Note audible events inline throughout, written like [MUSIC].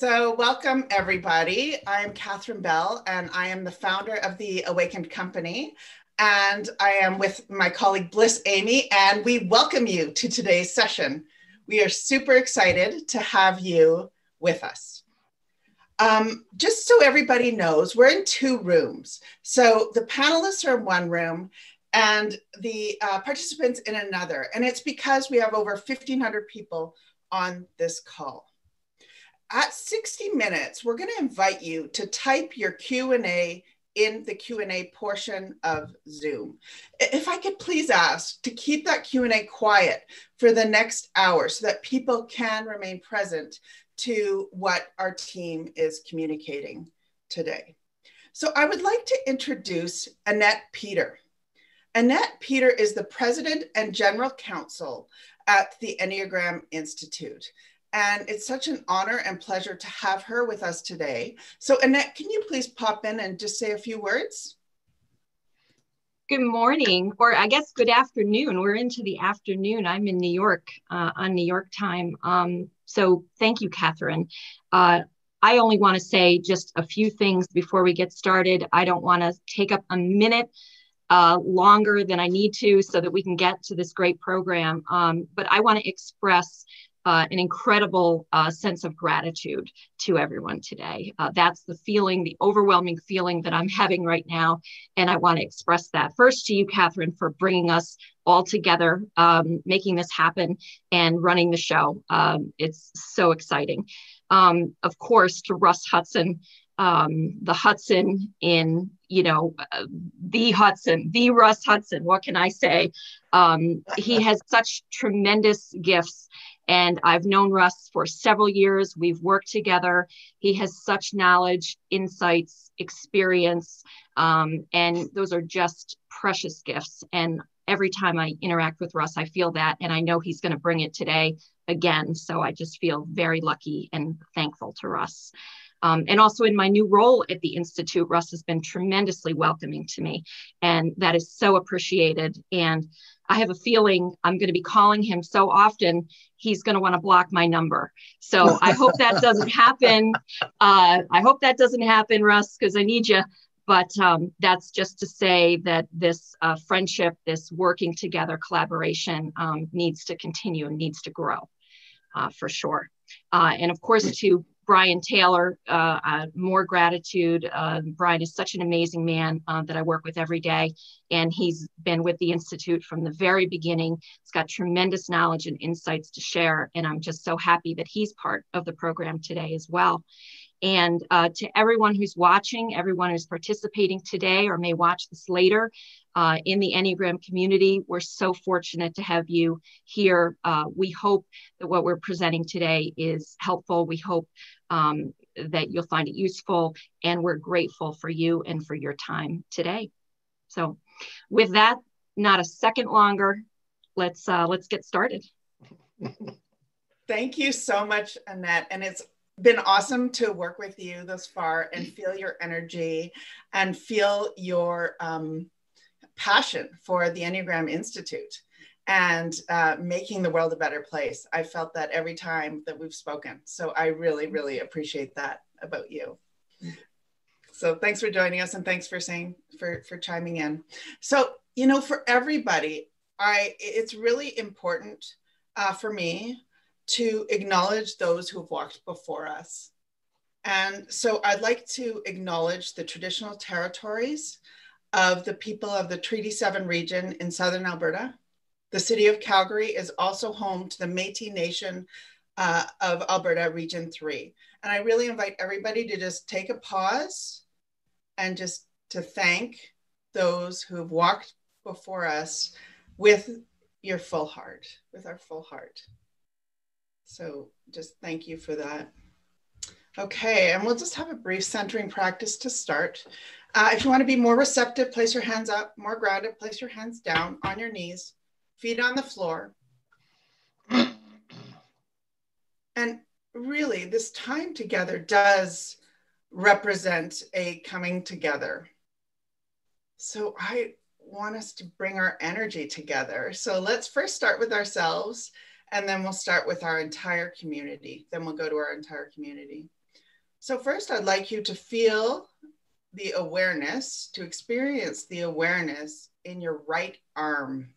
So, welcome everybody. I'm Catherine Bell, and I am the founder of the Awakened Company. And I am with my colleague Bliss Amy, and we welcome you to today's session. We are super excited to have you with us. Um, just so everybody knows, we're in two rooms. So the panelists are in one room, and the uh, participants in another. And it's because we have over 1,500 people on this call at 60 minutes, we're going to invite you to type your Q&A in the Q&A portion of Zoom. If I could please ask to keep that Q&A quiet for the next hour so that people can remain present to what our team is communicating today. So I would like to introduce Annette Peter. Annette Peter is the president and general counsel at the Enneagram Institute. And it's such an honor and pleasure to have her with us today. So, Annette, can you please pop in and just say a few words? Good morning, or I guess good afternoon. We're into the afternoon. I'm in New York uh, on New York time. Um, so, thank you, Catherine. Uh, I only want to say just a few things before we get started. I don't want to take up a minute uh, longer than I need to so that we can get to this great program. Um, but I want to express uh, an incredible uh, sense of gratitude to everyone today. Uh, that's the feeling, the overwhelming feeling that I'm having right now. And I want to express that first to you, Catherine, for bringing us all together, um, making this happen, and running the show. Um, it's so exciting. Um, of course, to Russ Hudson, um, the Hudson in, you know, uh, the Hudson, the Russ Hudson. What can I say? Um, he has such tremendous gifts and I've known Russ for several years. We've worked together. He has such knowledge, insights, experience, um, and those are just precious gifts. And every time I interact with Russ, I feel that, and I know he's going to bring it today again. So I just feel very lucky and thankful to Russ. Um, and also in my new role at the Institute, Russ has been tremendously welcoming to me, and that is so appreciated. And I have a feeling I'm going to be calling him so often, he's going to want to block my number. So [LAUGHS] I hope that doesn't happen. Uh, I hope that doesn't happen, Russ, because I need you. But um, that's just to say that this uh, friendship, this working together collaboration um, needs to continue and needs to grow uh, for sure. Uh, and of course, to Brian Taylor, uh, more gratitude. Uh, Brian is such an amazing man uh, that I work with every day, and he's been with the Institute from the very beginning. He's got tremendous knowledge and insights to share, and I'm just so happy that he's part of the program today as well. And uh, to everyone who's watching, everyone who's participating today or may watch this later uh, in the Enneagram community, we're so fortunate to have you here. Uh, we hope that what we're presenting today is helpful. We hope um, that you'll find it useful, and we're grateful for you and for your time today. So, with that, not a second longer. Let's uh, let's get started. [LAUGHS] Thank you so much, Annette. And it's been awesome to work with you thus far and feel your energy and feel your um, passion for the Enneagram Institute and uh, making the world a better place. I felt that every time that we've spoken. So I really, really appreciate that about you. So thanks for joining us and thanks for saying for for chiming in. So you know, for everybody, I it's really important uh, for me to acknowledge those who've walked before us. And so I'd like to acknowledge the traditional territories of the people of the Treaty 7 region in Southern Alberta. The city of Calgary is also home to the Métis Nation uh, of Alberta Region 3. And I really invite everybody to just take a pause and just to thank those who have walked before us with your full heart, with our full heart. So just thank you for that. Okay, and we'll just have a brief centering practice to start. Uh, if you want to be more receptive, place your hands up, more grounded, place your hands down on your knees, feet on the floor. [CLEARS THROAT] And really, this time together does represent a coming together. So I want us to bring our energy together. So let's first start with ourselves and then we'll start with our entire community. Then we'll go to our entire community. So, first, I'd like you to feel the awareness, to experience the awareness in your right arm.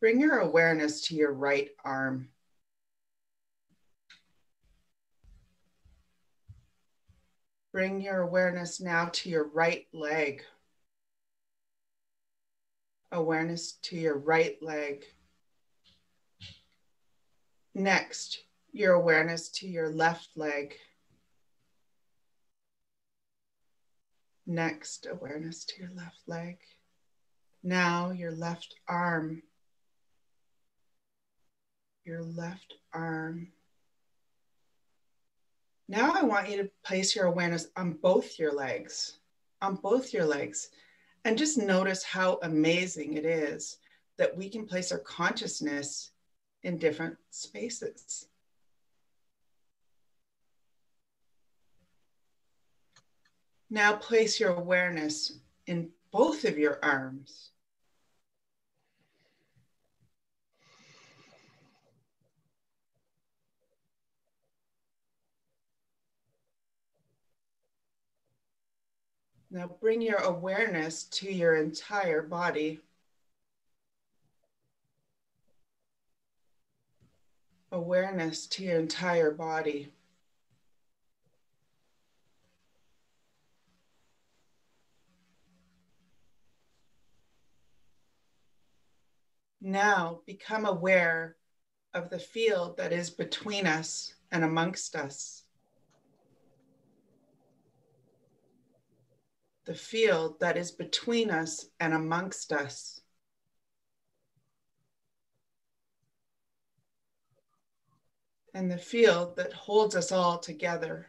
Bring your awareness to your right arm. Bring your awareness now to your right leg. Awareness to your right leg. Next, your awareness to your left leg. Next, awareness to your left leg. Now, your left arm. Your left arm. Now, I want you to place your awareness on both your legs, on both your legs, and just notice how amazing it is that we can place our consciousness in different spaces. Now place your awareness in both of your arms. Now bring your awareness to your entire body. Awareness to your entire body. Now become aware of the field that is between us and amongst us. The field that is between us and amongst us. And the field that holds us all together.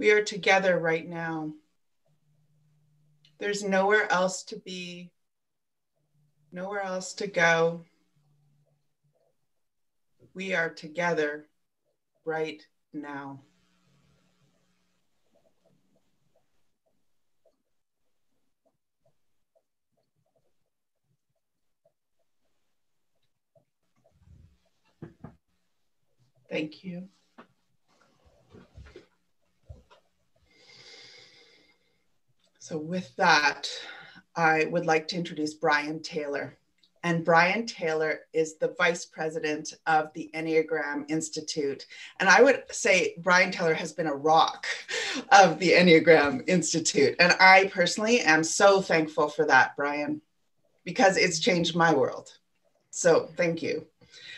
We are together right now. There's nowhere else to be, nowhere else to go. We are together right now. Thank you. So, with that, I would like to introduce Brian Taylor. And Brian Taylor is the vice president of the Enneagram Institute. And I would say Brian Taylor has been a rock of the Enneagram Institute. And I personally am so thankful for that, Brian, because it's changed my world. So thank you.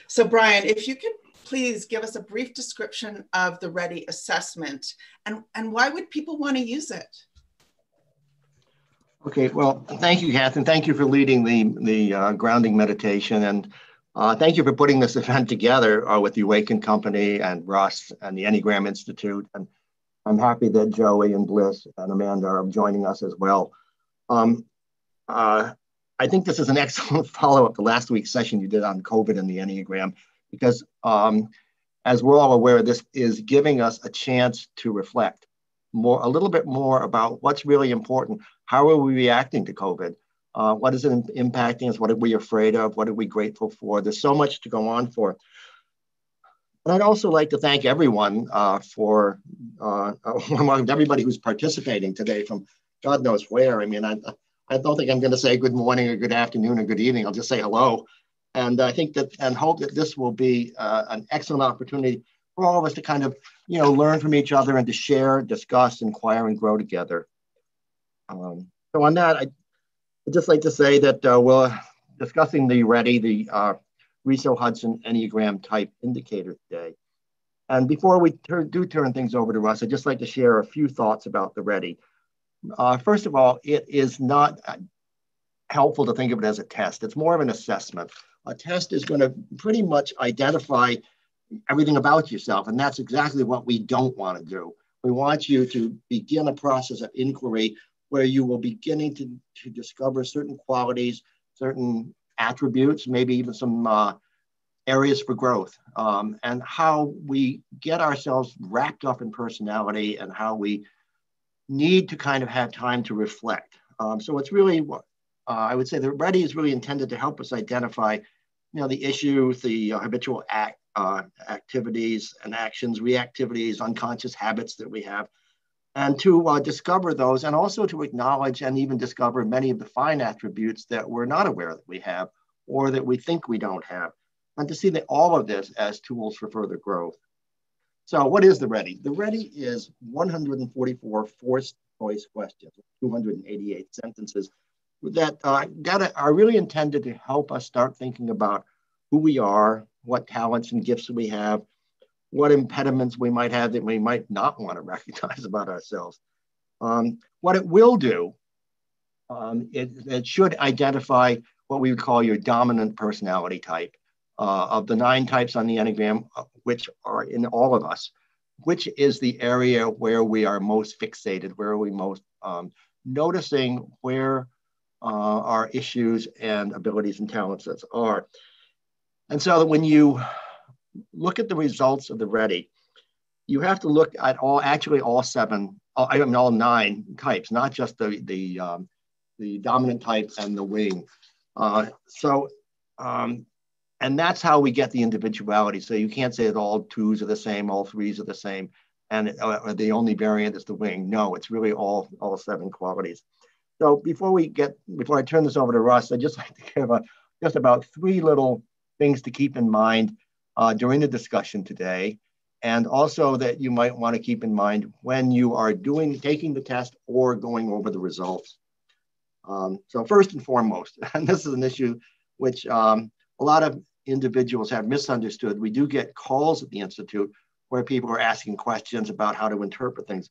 So, Brian, if you could please give us a brief description of the RHETI assessment and, and why would people want to use it? Okay, well, thank you, Catherine. Thank you for leading the, the uh, grounding meditation. And uh, thank you for putting this [LAUGHS] event together uh, with the Awaken Company and Russ and the Enneagram Institute. And I'm happy that Joey and Bliss and Amanda are joining us as well. Um, uh, I think this is an [LAUGHS] excellent follow-up to last week's session you did on COVID and the Enneagram, because um, as we're all aware, this is giving us a chance to reflect more, a little bit more about what's really important how are we reacting to COVID? Uh, what is it impacting us? What are we afraid of? What are we grateful for? There's so much to go on for. And I'd also like to thank everyone uh, for uh, [LAUGHS] everybody who's participating today from God knows where. I mean, I, I don't think I'm going to say good morning or good afternoon or good evening. I'll just say hello. And I think that and hope that this will be uh, an excellent opportunity for all of us to kind of, you know, learn from each other and to share, discuss, inquire, and grow together. Um, so on that, I, would just like to say that uh, we're discussing the RHETI, the uh, Riso Hudson Enneagram Type Indicator today. And before we do turn things over to Russ, I'd just like to share a few thoughts about the RHETI. Uh, first of all, it is not uh, helpful to think of it as a test. It's more of an assessment. A test is going to pretty much identify everything about yourself, and that's exactly what we don't want to do. We want you to begin a process of inquiry where you will beginning to, to discover certain qualities, certain attributes, maybe even some uh, areas for growth, um, and how we get ourselves wrapped up in personality and how we need to kind of have time to reflect. Um, so it's really, uh, I would say the RHETI is really intended to help us identify, you know, the issues, the uh, habitual act, uh, activities and actions, reactivities, unconscious habits that we have, and to uh, discover those and also to acknowledge and even discover many of the fine attributes that we're not aware that we have or that we think we don't have, and to see that all of this as tools for further growth. So what is the RHETI? The RHETI is 144 forced choice questions, 288 sentences that uh, gotta, are really intended to help us start thinking about who we are, what talents and gifts we have, what impediments we might have that we might not want to [LAUGHS] recognize about ourselves. Um, what it will do, um, it, it, should identify what we would call your dominant personality type. Uh, of the nine types on the Enneagram, uh, which are in all of us, which is the area where we are most fixated, where we most um, noticing where uh, our issues and abilities and talents are. And so that when you look at the results of the RHETI, you have to look at all, actually all seven, all, I mean all nine types, not just the, the, um, the dominant type and the wing. Uh, so, um, and that's how we get the individuality. So you can't say that all twos are the same, all threes are the same, and uh, the only variant is the wing. No, it's really all, all seven qualities. So before we get, before I turn this over to Russ, I just like to give a, just about three little things to keep in mind uh, during the discussion today. And also that you might want to keep in mind when you are doing, taking the test or going over the results. Um, so first and foremost, [LAUGHS] and this is an issue which um, a lot of individuals have misunderstood. We do get calls at the Institute where people are asking questions about how to interpret things.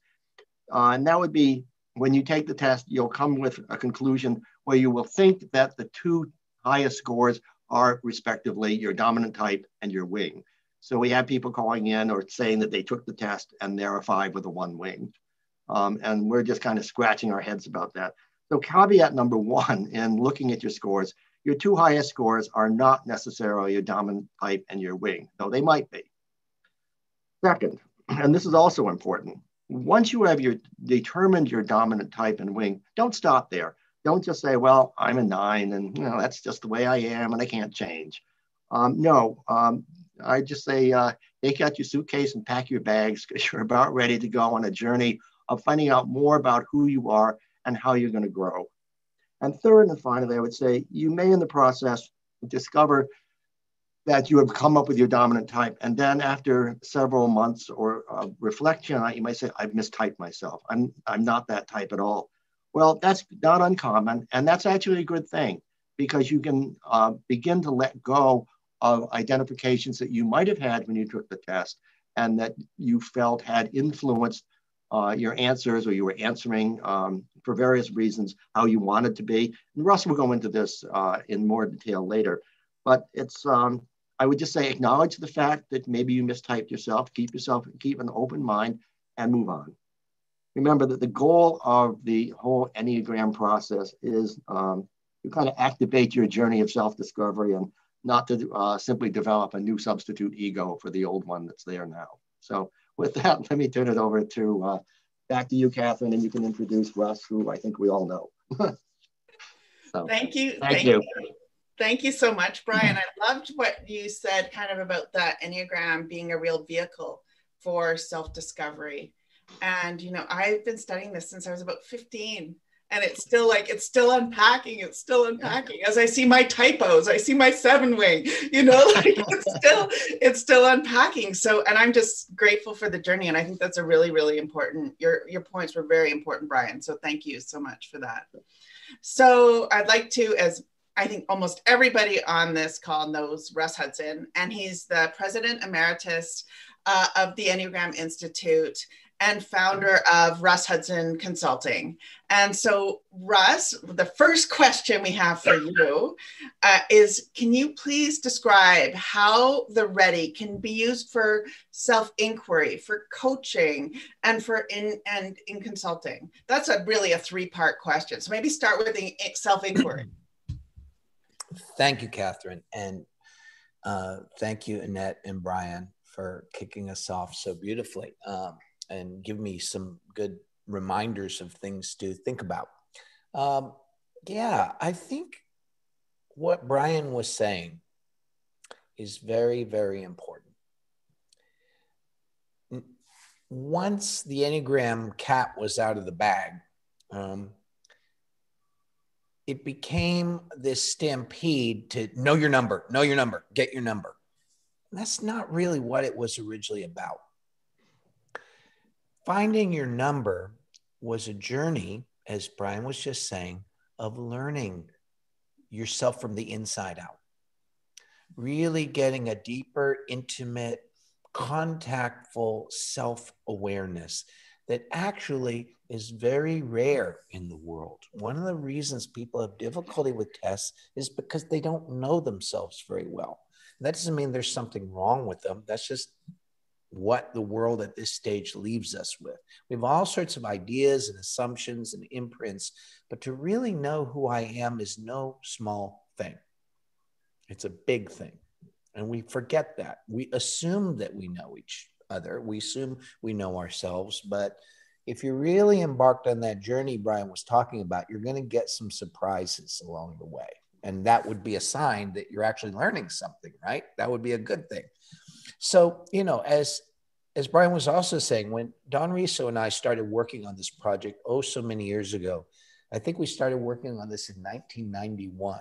Uh, and that would be when you take the test, you'll come with a conclusion where you will think that the two highest scores are respectively your dominant type and your wing. So we have people calling in or saying that they took the test and they're a five with a one wing. Um, and we're just kind of scratching our heads about that. So caveat number one in looking at your scores, your two highest scores are not necessarily your dominant type and your wing, though they might be. Second, and this is also important, once you have your determined your dominant type and wing, don't stop there. Don't just say, well, I'm a nine and you know, that's just the way I am and I can't change. Um, no, um, I just say, uh, take out your suitcase and pack your bags because you're about ready to go on a journey of finding out more about who you are and how you're going to grow. And third and finally, I would say you may in the process discover that you have come up with your dominant type. And then after several months or uh, reflection on it, you might say, I've mistyped myself. I'm, I'm not that type at all. Well, that's not uncommon, and that's actually a good thing because you can uh, begin to let go of identifications that you might have had when you took the test and that you felt had influenced uh, your answers or you were answering um, for various reasons how you wanted to be. And Russ will go into this uh, in more detail later. But it's, um, I would just say, acknowledge the fact that maybe you mistyped yourself, keep yourself, keep an open mind and move on remember that the goal of the whole Enneagram process is um, to kind of activate your journey of self-discovery and not to uh, simply develop a new substitute ego for the old one that's there now. So with [LAUGHS] that, let me turn it over to uh, back to you, Catherine, and you can introduce Russ, who I think we all know. [LAUGHS] so, thank you. Thank, thank you. you. Thank you so much, Brian. I loved what you said kind of about that Enneagram being a real vehicle for self-discovery and, you know, I've been studying this since I was about 15 and it's still like it's still unpacking it's still unpacking. As i see my typos i see my seven wing you know [LAUGHS] like it's still it's still unpacking. So and i'm just grateful for the journey and i think that's a really really important your your points were very important brian so thank you so much for that. So i'd like to as I think almost everybody on this call knows Russ Hudson, and he's the president emeritus uh, of the Enneagram Institute and founder of Russ Hudson Consulting. And so, Russ, the first question we have for you uh, is Can you please describe how the RHETI can be used for self inquiry, for coaching, and for in and in consulting? That's a really a three part question. So maybe start with the self inquiry. [CLEARS THROAT] Thank you, Catherine, and uh, thank you, Annette and Brian, for kicking us off so beautifully. Um, and give me some good reminders of things to think about. Um, yeah, I think what Brian was saying is very, very important. Once the Enneagram cat was out of the bag, um, it became this stampede to know your number, know your number, get your number. That's not really what it was originally about. Finding your number was a journey, as Brian was just saying, of learning yourself from the inside out. Really getting a deeper, intimate, contactful self awareness that actually is very rare in the world. One of the reasons people have difficulty with tests is because they don't know themselves very well. That doesn't mean there's something wrong with them. That's just what the world at this stage leaves us with. We have all sorts of ideas and assumptions and imprints, but to really know who I am is no small thing. It's a big thing. And we forget that. We assume that we know each other, we assume we know ourselves, but if you're really embarked on that journey Brian was talking about, you're going to get some surprises along the way. And that would be a sign that you're actually learning something, right? That would be a good thing. So, you know, as as Brian was also saying, when Don Riso and I started working on this project, oh, so many years ago, I think we started working on this in 1991.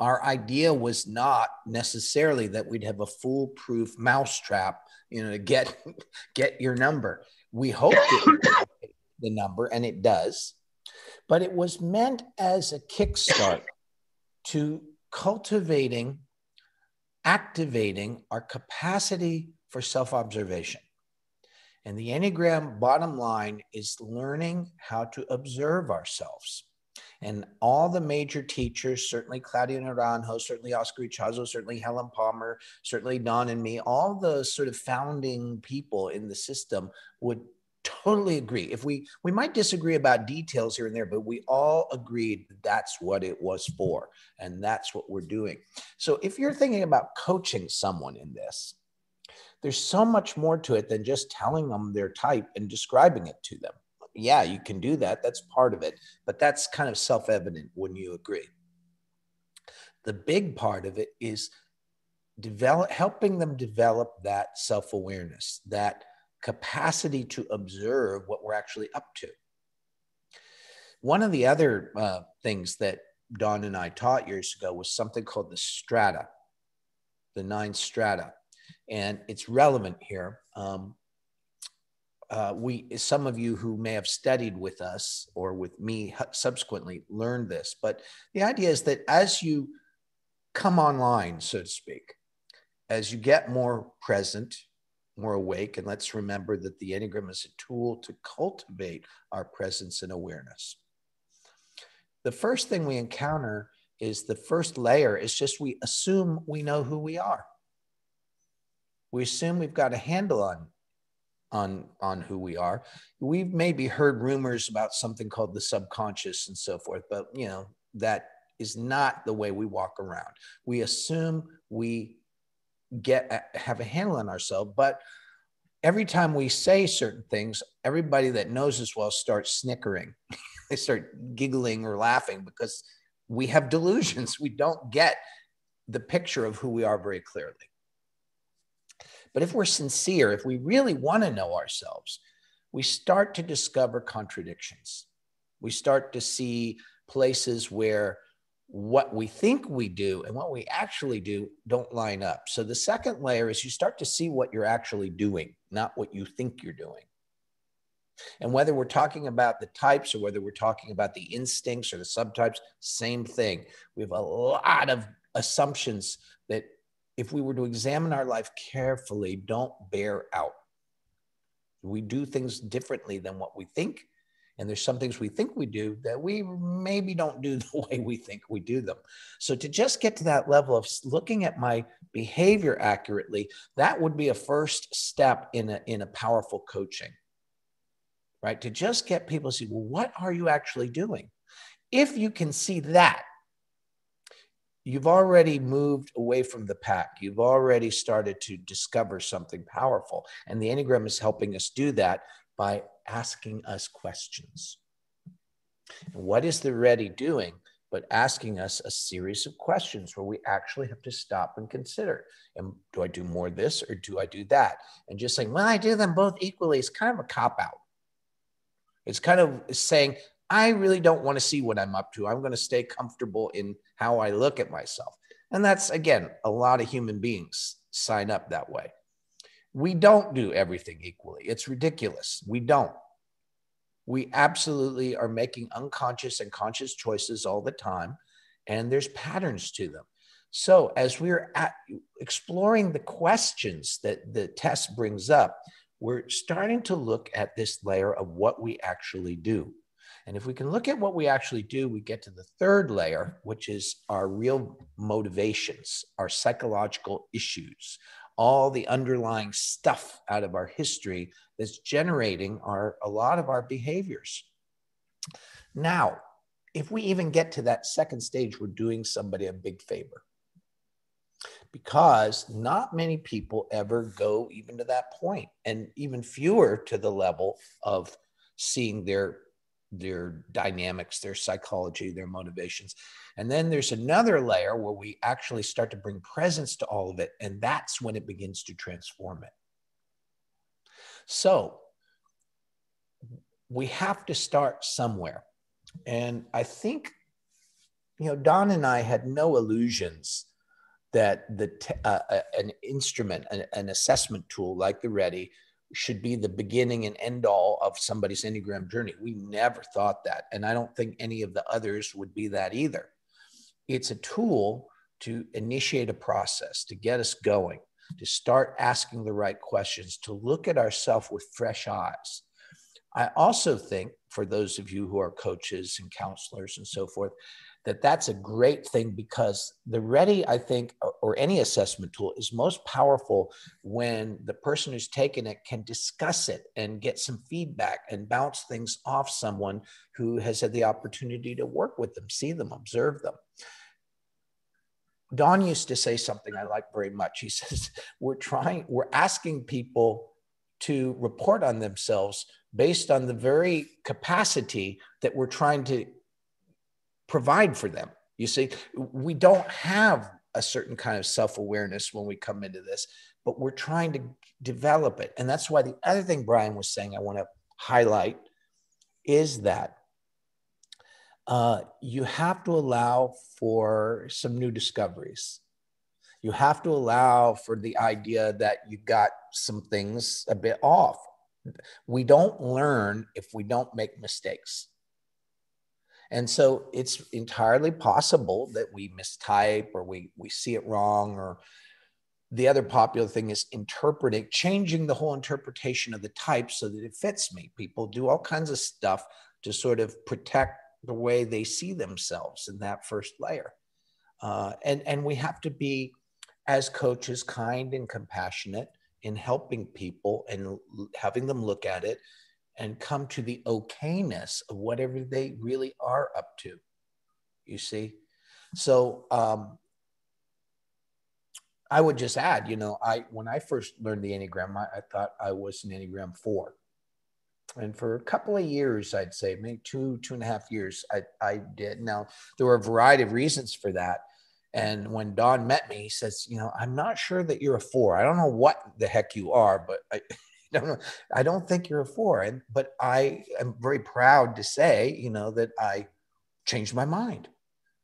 Our idea was not necessarily that we'd have a foolproof mousetrap, you know, to get [LAUGHS] get your number. We hoped it the number, and it does, but it was meant as a kickstart to cultivating activating our capacity for self observation. And the Enneagram bottom line is learning how to observe ourselves. And all the major teachers, certainly Claudio Naranjo, certainly Oscar Ichazo, certainly Helen Palmer, certainly Don and me, all the sort of founding people in the system would totally agree. If we we might disagree about details here and there, but we all agreed that's what it was for, and that's what we're doing. So if you're thinking about coaching someone in this, there's so much more to it than just telling them their type and describing it to them. Yeah, you can do that. That's part of it, but that's kind of self-evident when you agree. The big part of it is develop helping them develop that self-awareness, that capacity to observe what we're actually up to. One of the other uh, things that Don and I taught years ago was something called the strata, the nine strata. And it's relevant here. Um, uh, we, some of you who may have studied with us or with me subsequently learned this, but the idea is that as you come online, so to speak, as you get more present, more awake. And let's remember that the Enneagram is a tool to cultivate our presence and awareness. The first thing we encounter is the first layer is just we assume we know who we are. We assume we've got a handle on on on who we are. We've maybe heard rumors about something called the subconscious and so forth, but you know, that is not the way we walk around. We assume we get have a handle on ourselves but every time we say certain things everybody that knows us well starts snickering. [LAUGHS] They start giggling or laughing because we have delusions. We don't get the picture of who we are very clearly. But if we're sincere if we really want to know ourselves we start to discover contradictions. We start to see places where what we think we do and what we actually do don't line up. So the second layer is you start to see what you're actually doing, not what you think you're doing. And whether we're talking about the types or whether we're talking about the instincts or the subtypes, same thing. We have a lot of assumptions that if we were to examine our life carefully, don't bear out. We do things differently than what we think and there's some things we think we do that we maybe don't do [LAUGHS] the way we think we do them. So to just get to that level of looking at my behavior accurately, that would be a first step in a, in a powerful coaching, right? To just get people to see, well, what are you actually doing? If you can see that, you've already moved away from the pack. You've already started to discover something powerful. And the Enneagram is helping us do that by asking us questions. what is the RHETI doing? But asking us a series of questions where we actually have to stop and consider. And do I do more this or do I do that? And just saying, well, I do them both equally is kind of a cop out. It's kind of saying, I really don't want to see what I'm up to. I'm going to stay comfortable in how I look at myself. And that's, again, a lot of human beings sign up that way. We don't do everything equally. It's ridiculous. We don't. We absolutely are making unconscious and conscious choices all the time, and there's patterns to them. So, as we're exploring the questions that the test brings up, we're starting to look at this layer of what we actually do. And if we can look at what we actually do, we get to the third layer, which is our real motivations, our psychological issues, all the underlying stuff out of our history that's generating our a lot of our behaviors. Now, if we even get to that second stage, we're doing somebody a big favor. Because not many people ever go even to that point, and even fewer to the level of seeing their their dynamics, their psychology, their motivations. And then there's another layer where we actually start to bring presence to all of it. And that's when it begins to transform it. So we have to start somewhere. And I think, you know, Don and I had no illusions that the uh, uh, an instrument, an, an assessment tool like the RHETI, should be the beginning and end all of somebody's Enneagram journey. We never thought that. And I don't think any of the others would be that either. It's a tool to initiate a process, to get us going, to start asking the right questions, to look at ourselves with fresh eyes. I also think for those of you who are coaches and counselors and so forth, that that's a great thing because the RHETI i think or any assessment tool is most powerful when the person who's taken it can discuss it and get some feedback and bounce things off someone who has had the opportunity to work with them see them observe them. Don used to say something i like very much. He [LAUGHS] says we're trying we're asking people to report on themselves based on the very capacity that we're trying to provide for them. You see, we don't have a certain kind of self awareness when we come into this, but we're trying to develop it. And that's why the other thing Brian was saying, I want to highlight is that uh, you have to allow for some new discoveries. You have to allow for the idea that you got some things a bit off. We don't learn if we don't make mistakes. And so it's entirely possible that we mistype or we, we see it wrong or the other popular thing is interpreting, changing the whole interpretation of the type so that it fits me. People do all kinds of stuff to sort of protect the way they see themselves in that first layer. Uh, and, and we have to be, as coaches, kind and compassionate in helping people and having them look at it and come to the okayness of whatever they really are up to. You see? So um, I would just add, you know, I when I first learned the Enneagram, I, I thought I was an Enneagram four. And for a couple of years, I'd say maybe two, two and a half years, I, I did. Now, there were a variety of reasons for that. And when Don met me, he says, You know, I'm not sure that you're a four. I don't know what the heck you are, but I, [LAUGHS] don't. I don't think you're a four. And, but I am very proud to say, you know, that I changed my mind.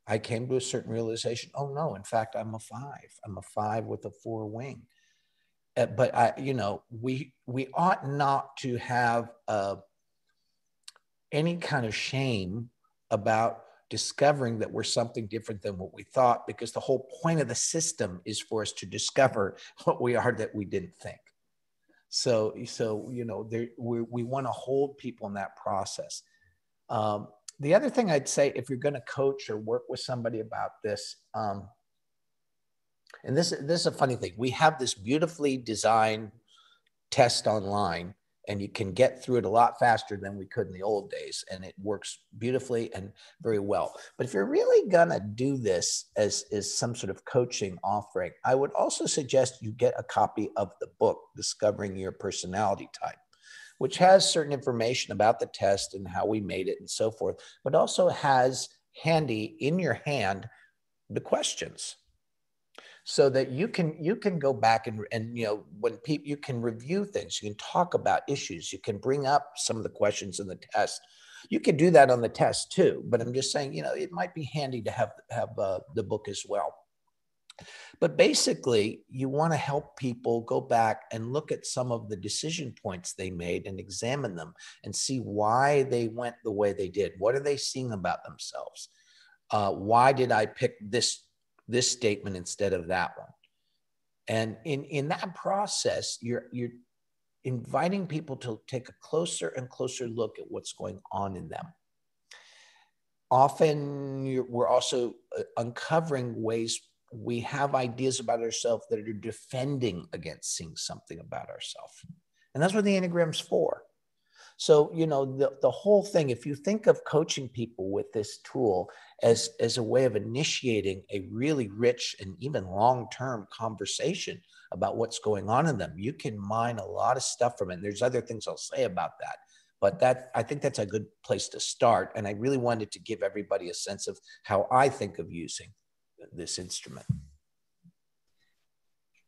I came to a certain realization. Oh no, in fact, I'm a five. I'm a five with a four wing. Uh, but I, you know, we we ought not to have uh, any kind of shame about discovering that we're something different than what we thought, because the whole point of the system is for us to discover [LAUGHS] what we are that we didn't think. So, so you know, there, we, we want to hold people in that process. Um, the other thing I'd say, if you're going to coach or work with somebody about this, um, and this is this is a funny thing, we have this beautifully designed test online and you can get through it a lot faster than we could in the old days and it works beautifully and very well. But if you're really going to do this as is some sort of coaching offering i would also suggest you get a copy of the book discovering your personality type which has certain information about the test and how we made it and so forth, but also has handy in your hand the questions so that you can you can go back and and you know when people you can review things you can talk about issues you can bring up some of the questions in the test you can do that on the test too but i'm just saying you know it might be handy to have have uh, the book as well but basically, you want to help people go back and look at some of the decision points they made and examine them and see why they went the way they did. What are they seeing about themselves? Uh, why did I pick this this statement instead of that one? And in in that process, you're you're inviting people to take a closer and closer look at what's going on in them. Often, we're also uh, uncovering ways we have ideas about ourselves that are defending against seeing something about ourselves. And that's what the Enneagram's for. So, you know, the, the whole thing, if you think of coaching people with this tool as, as a way of initiating a really rich and even long term conversation about what's going on in them, you can mine a lot of stuff from it. And there's other things I'll say about that. But that I think that's a good place to start. And I really wanted to give everybody a sense of how I think of using this instrument.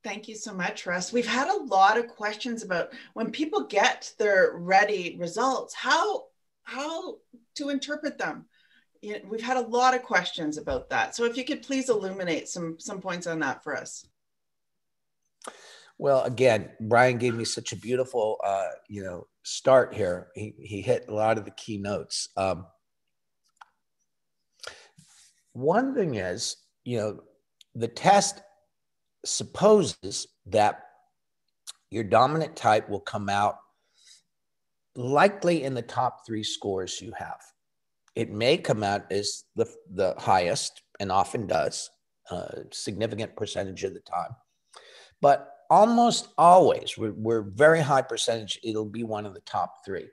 Thank you so much, Russ. We've had a lot of questions about when people get their RHETI results, how how to interpret them. You know, we've had a lot of questions about that. So if you could please illuminate some some points on that for us. Well, again, Brian gave me such a beautiful, uh, you know, start here. He, he hit a lot of the key notes. Um, one thing is, you know, the test supposes that your dominant type will come out likely in the top three scores you have. It may come out as the, the highest and often does, a significant percentage of the time. But almost always, we're, we're very high percentage, it'll be one of the top three.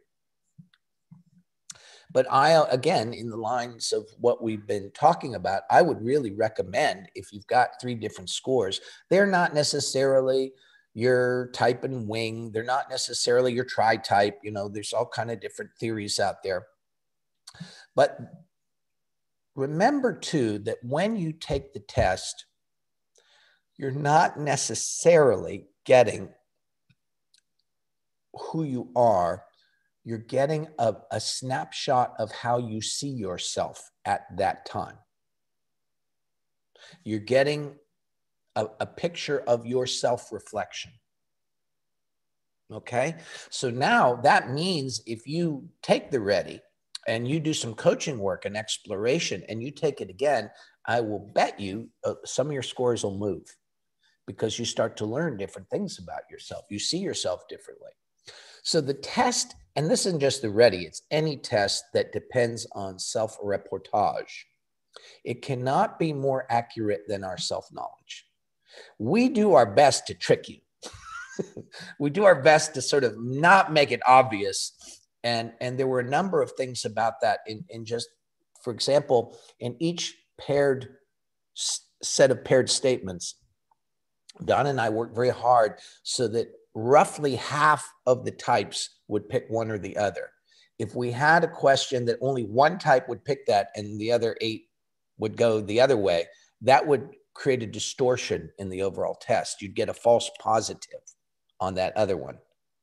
But I, uh, again, in the lines of what we've been talking about, I would really recommend if you've got three different scores, they're not necessarily your type and wing. They're not necessarily your tri type. You know, there's all kind of different theories out there. But remember too that when you take the test, you're not necessarily getting who you are you're getting a, a snapshot of how you see yourself at that time. You're getting a, a picture of your self reflection. Okay. So now that means if you take the RHETI and you do some coaching work and exploration and you take it again, I will bet you uh, some of your scores will move because you start to learn different things about yourself. You see yourself differently. So the test, and this isn't just the RHETI, it's any test that depends on self reportage. It cannot be more accurate than our self knowledge. We do our best to trick you. [LAUGHS] we do our best to sort of not make it obvious. And, and there were a number of things about that in, in just, for example, in each paired set of paired statements, Don and I worked very hard so that roughly half of the types would pick one or the other. If we had a question that only one type would pick that and the other eight would go the other way, that would create a distortion in the overall test. You'd get a false positive on that other one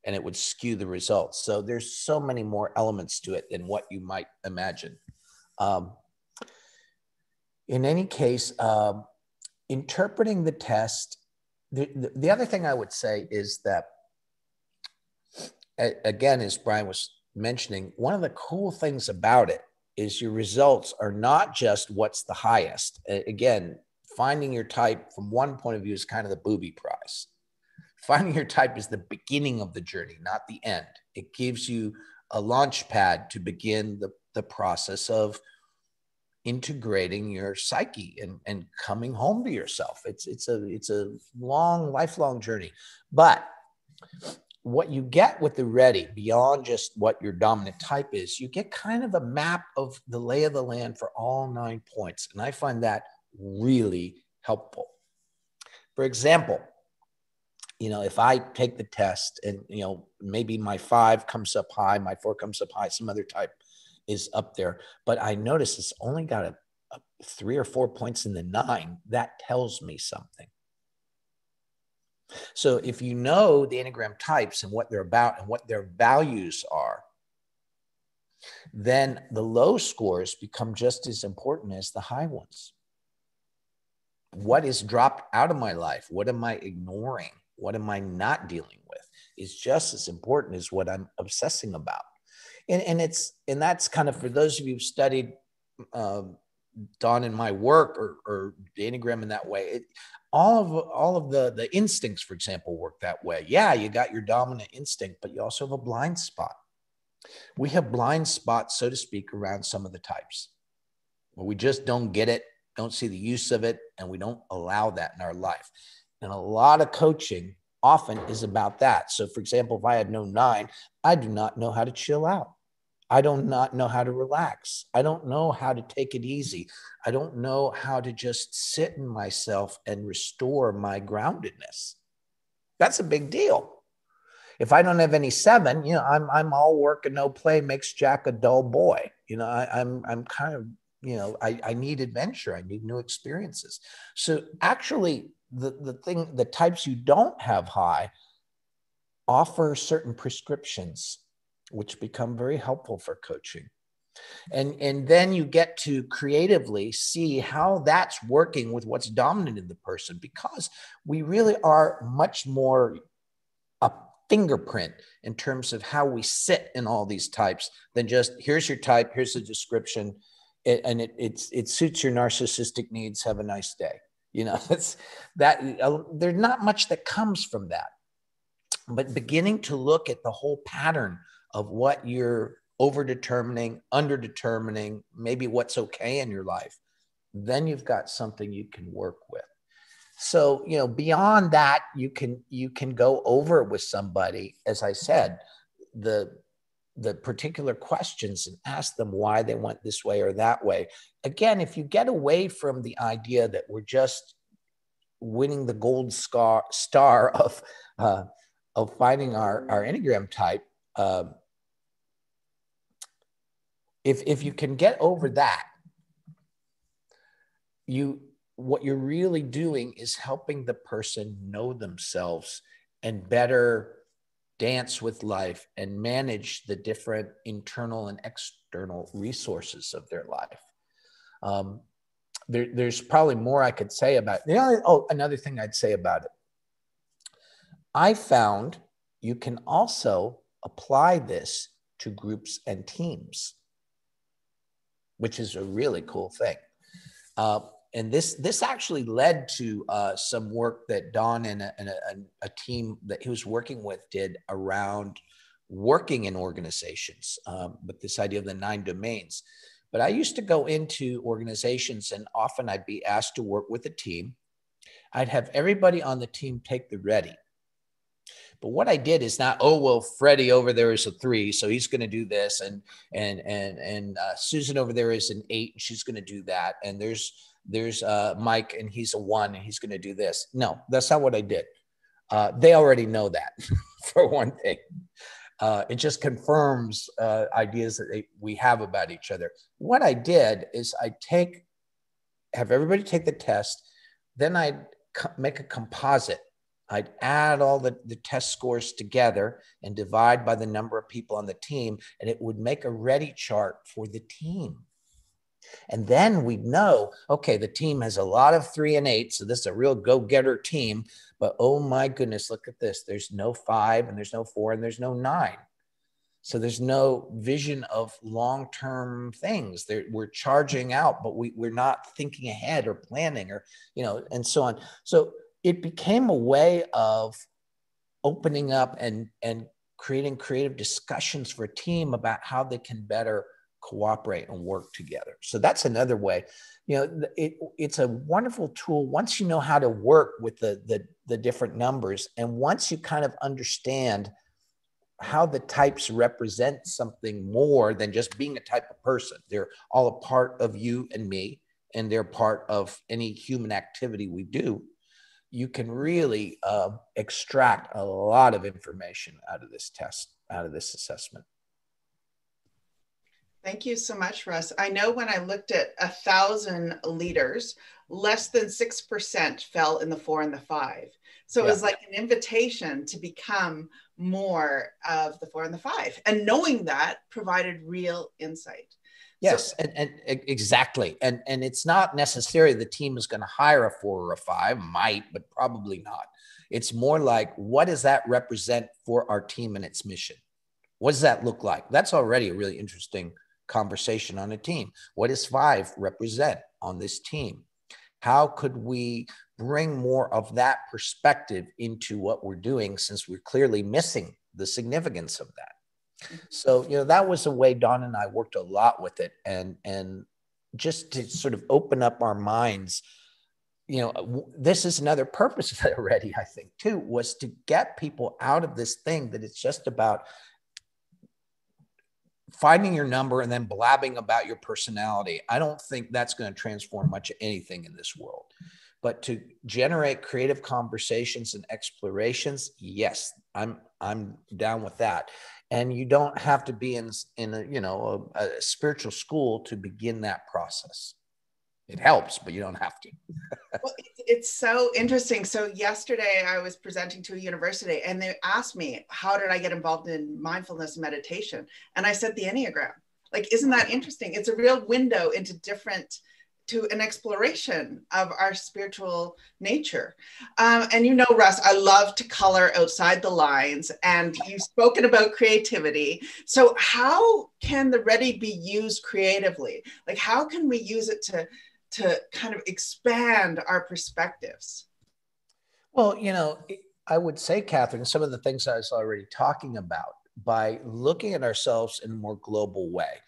and it would skew the results. So there's so many more elements to it than what you might imagine. Um, in any case, um, interpreting the test the, the, other thing I would say is that, again, as Brian was mentioning, one of the cool things about it is your results are not just what's the highest. Again, finding your type from one point of view is kind of the booby prize. Finding your type is the beginning of the journey, not the end. It gives you a launch pad to begin the, the process of integrating your psyche and, and coming home to yourself. It's it's a it's a long, lifelong journey. But what you get with the RHETI beyond just what your dominant type is, you get kind of a map of the lay of the land for all nine points. And I find that really helpful. For example, you know, if I take the test and, you know, maybe my five comes up high, my four comes up high, some other type is up there, but I notice it's only got a, a three or four points in the nine, that tells me something. So if you know the Enneagram types and what they're about and what their values are, then the low scores become just as important as the high ones. What is dropped out of my life? What am I ignoring? What am I not dealing with? Is just as important as what I'm obsessing about. And, and it's and that's kind of for those of you who've studied uh, Don in my work or, or the Enneagram in that way. It, all of all of the the instincts, for example, work that way. Yeah, you got your dominant instinct, but you also have a blind spot. We have blind spots, so to speak, around some of the types where we just don't get it, don't see the use of it, and we don't allow that in our life. And a lot of coaching often is about that. So, for example, if I had no nine, I do not know how to chill out. I don't not know how to relax. I don't know how to take it easy. I don't know how to just sit in myself and restore my groundedness. That's a big deal. If I don't have any seven, you know, I'm I'm all work and no play makes Jack a dull boy. You know, I, I'm I'm kind of you know I, I need adventure. I need new experiences. So actually, the the thing the types you don't have high offer certain prescriptions which become very helpful for coaching. And, and then you get to creatively see how that's working with what's dominant in the person because we really are much more a fingerprint in terms of how we sit in all these types than just here's your type, here's the description, and it, it's, it suits your narcissistic needs. Have a nice day. You know, [LAUGHS] that's that uh, there's not much that comes from that. But beginning to look at the whole pattern of what you're over determining, under determining, maybe what's okay in your life, then you've got something you can work with. So, you know, beyond that, you can you can go over with somebody, as I said, the the particular questions and ask them why they went this way or that way. Again, if you get away from the idea that we're just winning the gold star, star of uh, of finding our, our Enneagram type, uh, if if you can get over that you what you're really doing is helping the person know themselves and better dance with life and manage the different internal and external resources of their life um, there, there's probably more i could say about it. Oh another thing i'd say about it i found you can also apply this to groups and teams which is a really cool thing. Uh, and this this actually led to uh, some work that Don and, a, and a, a, team that he was working with did around working in organizations, um, with this idea of the nine domains. But I used to go into organizations, and often I'd be asked to work with a team. I'd have everybody on the team take the RHETI. But what I did is not, oh well, Freddie over there is a three, so he's going to do this, and and and and uh, Susan over there is an eight, and she's going to do that, and there's there's uh, Mike, and he's a one, and he's going to do this. No, that's not what I did. Uh, they already know that, [LAUGHS] for one thing. Uh, it just confirms uh, ideas that they, we have about each other. What I did is I take, have everybody take the test, then I make a composite I'd add all the, the test scores together and divide by the number of people on the team, and it would make a RHETI chart for the team. And then we'd know, okay, the team has a lot of three and eight. So this is a real go getter team. But oh my goodness, look at this. There's no five, and there's no four, and there's no nine. So there's no vision of long term things. They're, we're charging out, but we, we're not thinking ahead or planning or, you know, and so on. So it became a way of opening up and and creating creative discussions for a team about how they can better cooperate and work together. So that's another way. You know it, it's a wonderful tool once you know how to work with the, the the different numbers. And once you kind of understand how the types represent something more than just being a type of person they're all a part of you and me and they're part of any human activity we do you can really uh, extract a lot of information out of this test, out of this assessment. Thank you so much, Russ. I know when I looked at a thousand leaders, less than 6% fell in the four and the five. So yeah. it was like an invitation to become more of the four and the five. And knowing that provided real insight. Yes, so, and, and exactly. And and it's not necessarily the team is going to hire a four or a five, might, but probably not. It's more like what does that represent for our team and its mission? What does that look like? That's already a really interesting conversation on a team. What does five represent on this team? How could we bring more of that perspective into what we're doing since we're clearly missing the significance of that? Mm-hmm. So, you know, that was a way Don and I worked a lot with it and and just to sort of open up our minds you know this is another purpose of [LAUGHS] it already i think too was to get people out of this thing that it's just about finding your number and then blabbing about your personality, I don't think that's going to transform much of anything in this world. But to generate creative conversations and explorations, yes, I'm I'm down with that. And you don't have to be in in a you know a, a spiritual school to begin that process it helps, but you don't have to. [LAUGHS] well, it's so interesting. So yesterday I was presenting to a university and they asked me, how did I get involved in mindfulness meditation? And I said the Enneagram. Like, isn't that interesting? It's a real window into different to an exploration of our spiritual nature. Um, and you know, Russ, I love to color outside the lines, and you've spoken about creativity. So, how can the RHETI be used creatively? Like, how can we use it to to kind of expand our perspectives? Well, you know, I would say, Catherine, some of the things I was already talking about by looking at ourselves in a more global way.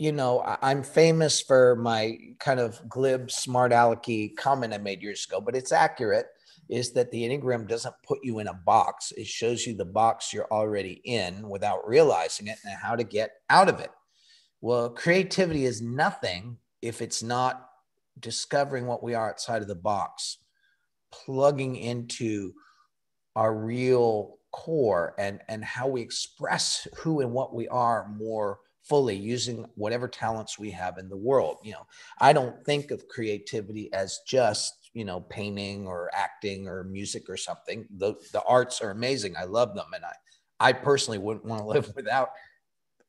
You know, I'm famous for my kind of glib, smart alecky comment I made years ago, but it's accurate. Is that the Enneagram doesn't put you in a box? It shows you the box you're already in without realizing it and how to get out of it. Well, creativity is nothing if it's not discovering what we are outside of the box, plugging into our real core and, and how we express who and what we are more fully using whatever talents we have in the world. You know, I don't think of creativity as just, you know, painting or acting or music or something. The, the arts are amazing. I love them. And I, I personally wouldn't want to [LAUGHS] live without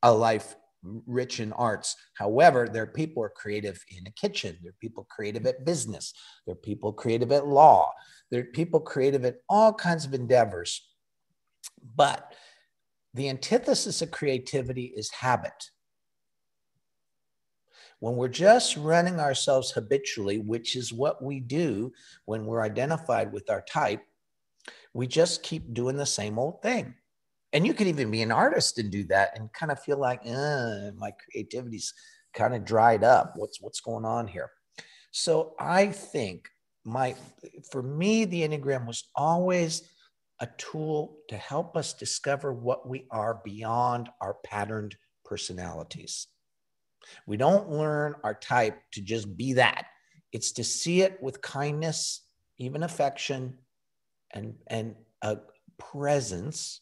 a life rich in arts. However, there are people are creative in a kitchen. There are people creative at business. There are people creative at law. There are people creative at all kinds of endeavors. But the antithesis of creativity is habit. When we're just running ourselves habitually, which is what we do when we're identified with our type, we just keep doing the same old thing. And you could even be an artist and do that and kind of feel like my creativity's kind of dried up. What's what's going on here? So i think my for me the enneagram was always a tool to help us discover what we are beyond our patterned personalities. We don't learn our type to just be that. It's to see it with kindness even affection and and a presence.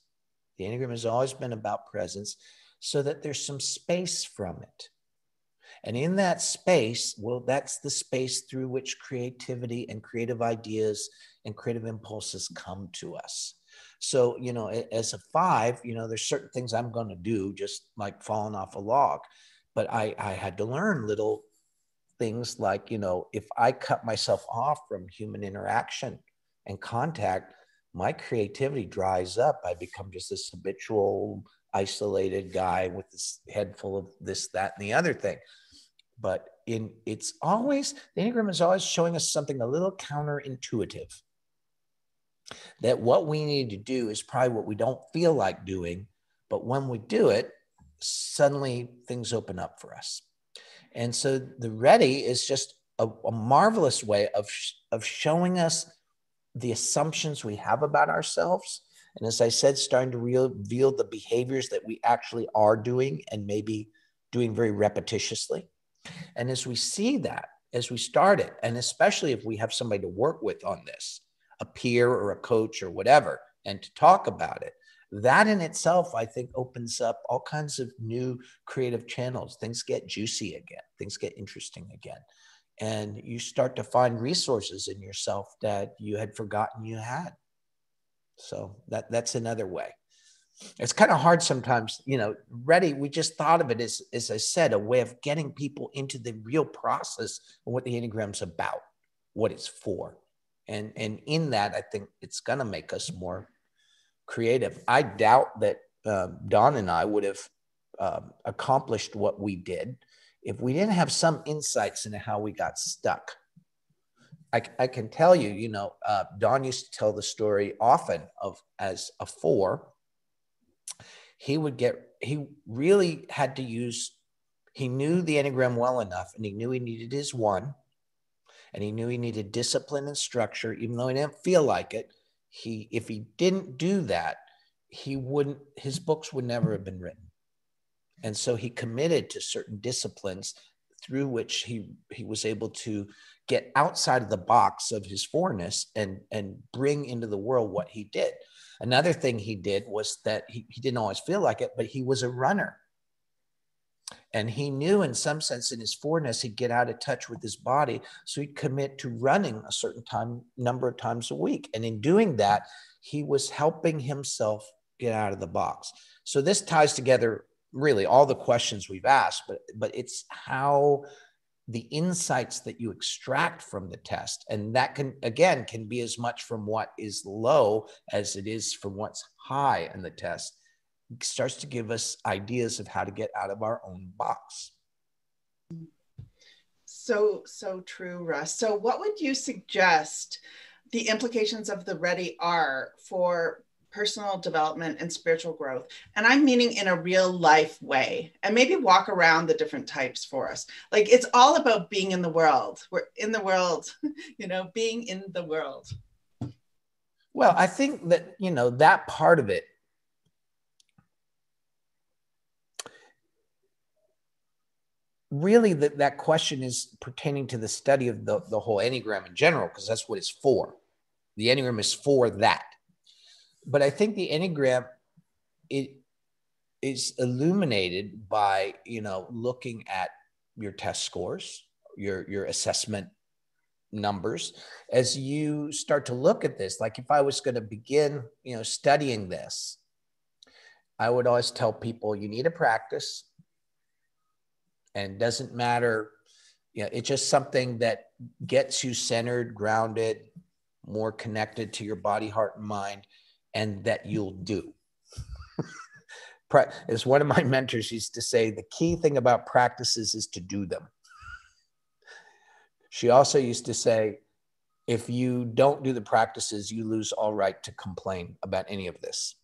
The Enneagram has always been about presence so that there's some space from it. And in that space, well, that's the space through which creativity and creative ideas and creative impulses come to us. So, you know, as a five, you know, there's certain things I'm going to do, just like falling off a log. But I, I had to learn little things like, you know, if I cut myself off from human interaction and contact, my creativity dries up. I become just this habitual, isolated guy with this head full of this, that, and the other thing. But in it's always the Enneagram is always showing us something a little counterintuitive. That what we need to do is probably what we don't feel like doing, but when we do it, suddenly things open up for us. And so the RHETI is just a, a marvelous way of, of showing us the assumptions we have about ourselves. And as I said, starting to reveal the behaviors that we actually are doing and maybe doing very repetitiously. And as we see that, as we start it. And especially if we have somebody to work with on this, a peer or a coach or whatever, and to talk about it. That in itself, I think, opens up all kinds of new creative channels. Things get juicy again, things get interesting again. And you start to find resources in yourself that you had forgotten you had. So that, that's another way it's kind of hard sometimes you know RHETI we just thought of it as as i said a way of getting people into the real process of what the enneagram's about what it's for and and in that i think it's going to make us more creative. I doubt that um, don and i would have um, accomplished what we did if we didn't have some insights into how we got stuck. I, I can tell you, you know, uh, Don used to tell the story often of as a four, he would get he really had to use he knew the enneagram well enough and he knew he needed his one and he knew he needed discipline and structure even though he didn't feel like it he if he didn't do that he wouldn't his books would never have been written and so he committed to certain disciplines through which he he was able to get outside of the box of his fourness and and bring into the world what he did Another thing he did was that he, he didn't always feel like it, but he was a runner. And he knew, in some sense, in his fourness, he'd get out of touch with his body. So he'd commit to running a certain time, number of times a week. And in doing that, he was helping himself get out of the box. So this ties together really all the questions we've asked, but but it's how the insights that you extract from the test and that can again can be as much from what is low as it is from what's high in the test starts to give us ideas of how to get out of our own box so so true russ so what would you suggest the implications of the RHETI are for personal development and spiritual growth. And I'm meaning in a real life way and maybe walk around the different types for us. Like it's all about being in the world. We're in the world, [LAUGHS] you know, being in the world. Well, I think that, you know, that part of it really that, that question is pertaining to the study of the, the whole enneagram in general because that's what it's for. The enneagram is for that. But I think the Enneagram it is illuminated by you know looking at your test scores, your your assessment numbers. As you start to look at this like if i was going to begin you know studying this i would always tell people you need to practice and doesn't matter you know it's just something that gets you centered grounded more connected to your body heart and mind and that you'll do. As one of my mentors used to say, the key thing about practices is to do them. She also used to say, if you don't do the practices, you lose all right to complain about any of this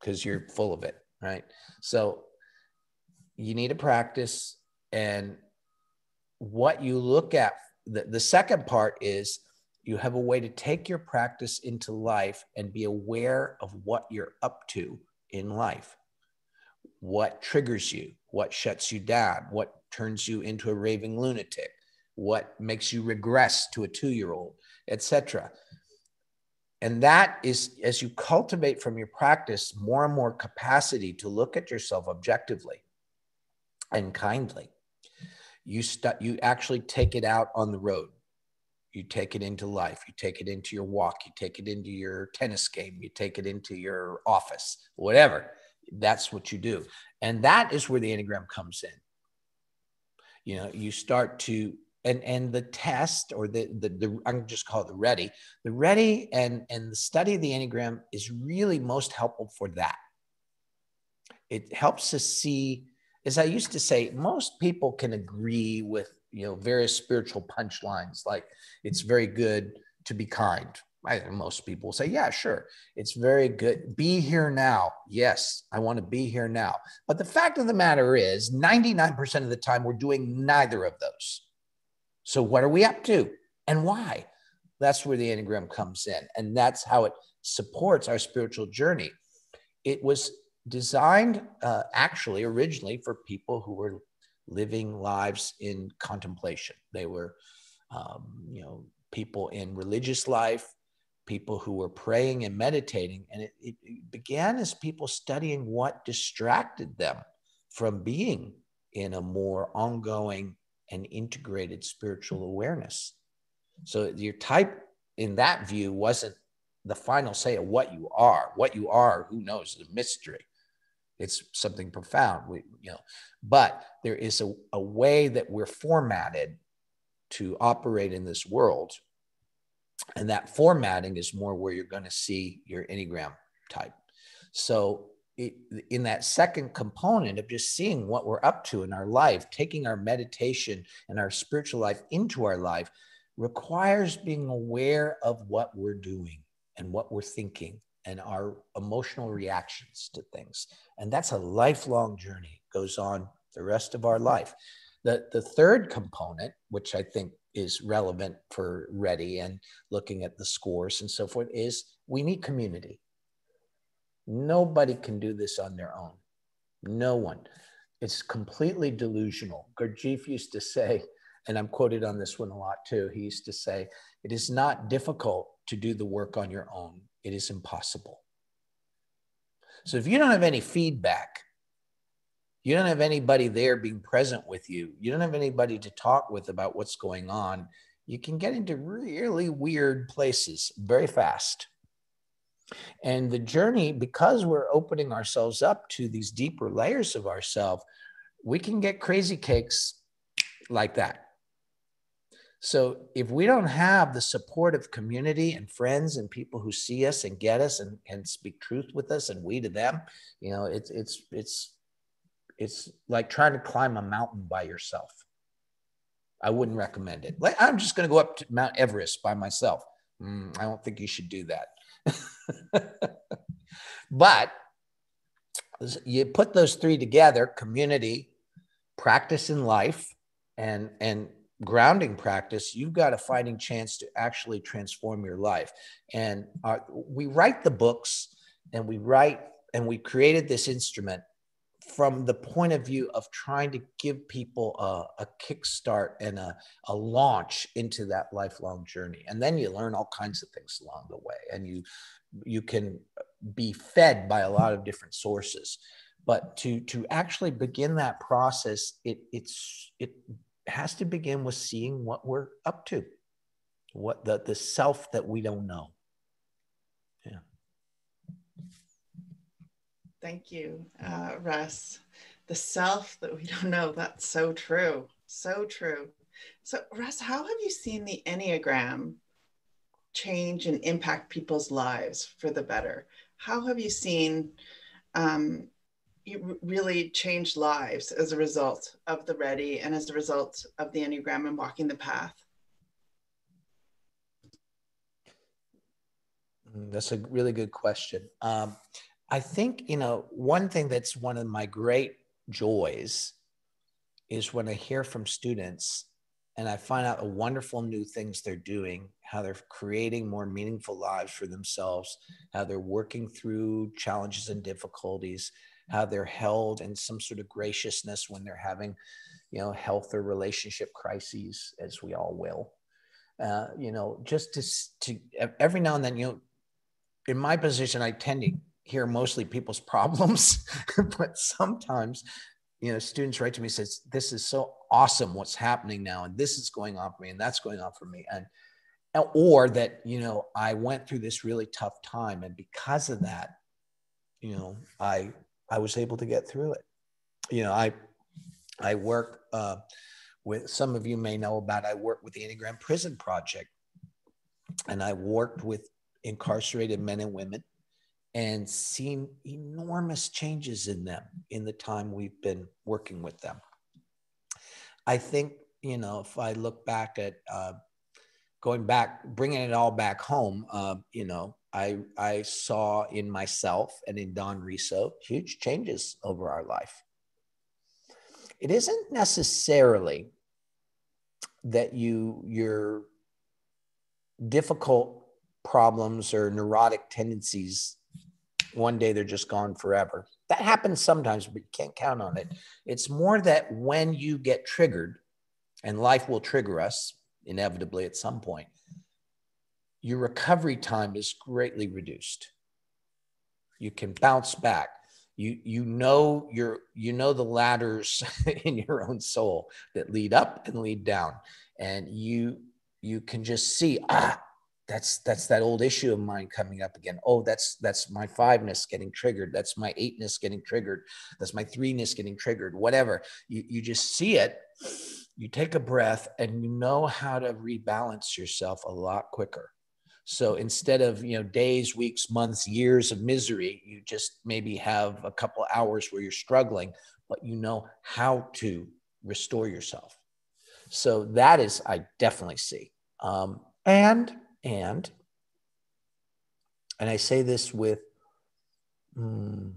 because you're full of it, right? So you need a practice. And what you look at, the, the second part is you have a way to take your practice into life and be aware of what you're up to in life. What triggers you? What shuts you down? What turns you into a raving lunatic? What makes you regress to a two year old, etc. And that is as you cultivate from your practice more and more capacity to look at yourself objectively and kindly. You, st- you actually take it out on the road. You take it into life. You take it into your walk. You take it into your tennis game. You take it into your office whatever. That's what you do. And that is where the enneagram comes in. You know you start to and and the test or the the, the i'm just call it the RHETI. The RHETI and and the study of the enneagram is really most helpful for that. It helps us see as i used to say most people can agree with you know various spiritual punchlines like it's very good to be kind. I, most people will say yeah sure it's very good. Be here now. Yes i want to be here now. But the fact of the matter is 99% of the time we're doing neither of those. So what are we up to? And why? That's where the enneagram comes in and that's how it supports our spiritual journey. It was designed uh, actually originally for people who were living lives in contemplation. They were, um, you know, people in religious life, people who were praying and meditating. And it, it, began as people studying what distracted them from being in a more ongoing and integrated spiritual awareness. So your type in that view wasn't the final say of what you are. What you are, who knows, is a mystery. It's something profound. We, you know, but there is a, a way that we're formatted to operate in this world. And that formatting is more where you're going to see your Enneagram type. So it, in that second component of just seeing what we're up to in our life, taking our meditation and our spiritual life into our life requires being aware of what we're doing and what we're thinking and our emotional reactions to things. And that's a lifelong journey, it goes on the rest of our life. The, the third component, which I think is relevant for RHETI and looking at the scores and so forth, is we need community. Nobody can do this on their own. No one. It's completely delusional. Gurdjieff used to say, and I'm quoted on this one a lot too, he used to say, it is not difficult to do the work on your own it is impossible. So if you don't have any feedback, you don't have anybody there being present with you, you don't have anybody to talk with about what's going on, you can get into really weird places very fast. And the journey, because we're opening ourselves up to these deeper layers of ourselves, we can get crazy cakes like that. So if we don't have the support of community and friends and people who see us and get us and can speak truth with us and we to them, you know, it's it's it's it's like trying to climb a mountain by yourself. I wouldn't recommend it. Like I'm just going to go up to Mount Everest by myself. Mm, I don't think you should do that. [LAUGHS] but you put those three together: community, practice in life, and and grounding practice, you've got a fighting chance to actually transform your life. And our, we write the books and we write and we created this instrument from the point of view of trying to give people a, a kickstart and a, a launch into that lifelong journey. And then you learn all kinds of things along the way and you you can be fed by a lot of different sources but to to actually begin that process it it's it has to begin with seeing what we're up to, what the, the self that we don't know. Yeah. Thank you, uh, Russ. The self that we don't know, that's so true. So true. So, Russ, how have you seen the Enneagram change and impact people's lives for the better? How have you seen um, really changed lives as a result of the RHETI and as a result of the enneagram and walking the path. Mm, that's a really good question. Um, i think you know one thing that's one of my great joys is when i hear from students and i find out the wonderful new things they're doing how they're creating more meaningful lives for themselves how they're working through challenges and difficulties how they're held in some sort of graciousness when they're having, you know, health or relationship crises, as we all will. Uh, you know, just to, to every now and then, you know, in my position, I tend to hear mostly people's [LAUGHS] problems, but sometimes, you know, students write to me says, "This is so awesome, what's happening now, and this is going on for me, and that's going on for me," and or that you know, I went through this really tough time, and because of that, you know, I I was able to get through it. You know, I I work uh, with some of you may know about. I work with the Enneagram Prison Project, and I worked with incarcerated men and women, and seen enormous changes in them in the time we've been working with them. I think you know if I look back at uh, going back, bringing it all back home, uh, you know, I, I saw in myself and in Don Riso huge changes over our life. It isn't necessarily that you your difficult problems or neurotic tendencies one day they're just gone forever. that happens sometimes, but you can't count on it. It's more that when you get triggered, and life will trigger us inevitably at some point, your recovery time is greatly reduced. You can bounce back. You, you know your you know the ladders [LAUGHS] in your own soul that lead up and lead down. And you you can just see ah that's that's that old issue of mine coming up again. Oh that's that's my fiveness getting triggered. That's my eightness getting triggered. That's my threeness getting triggered. Whatever. You, you just see it you take a breath and you know how to rebalance yourself a lot quicker. So instead of you know days weeks months years of misery you just maybe have a couple hours where you're struggling but you know how to restore yourself. So that is i definitely see. Um, and and, and I say this with mm,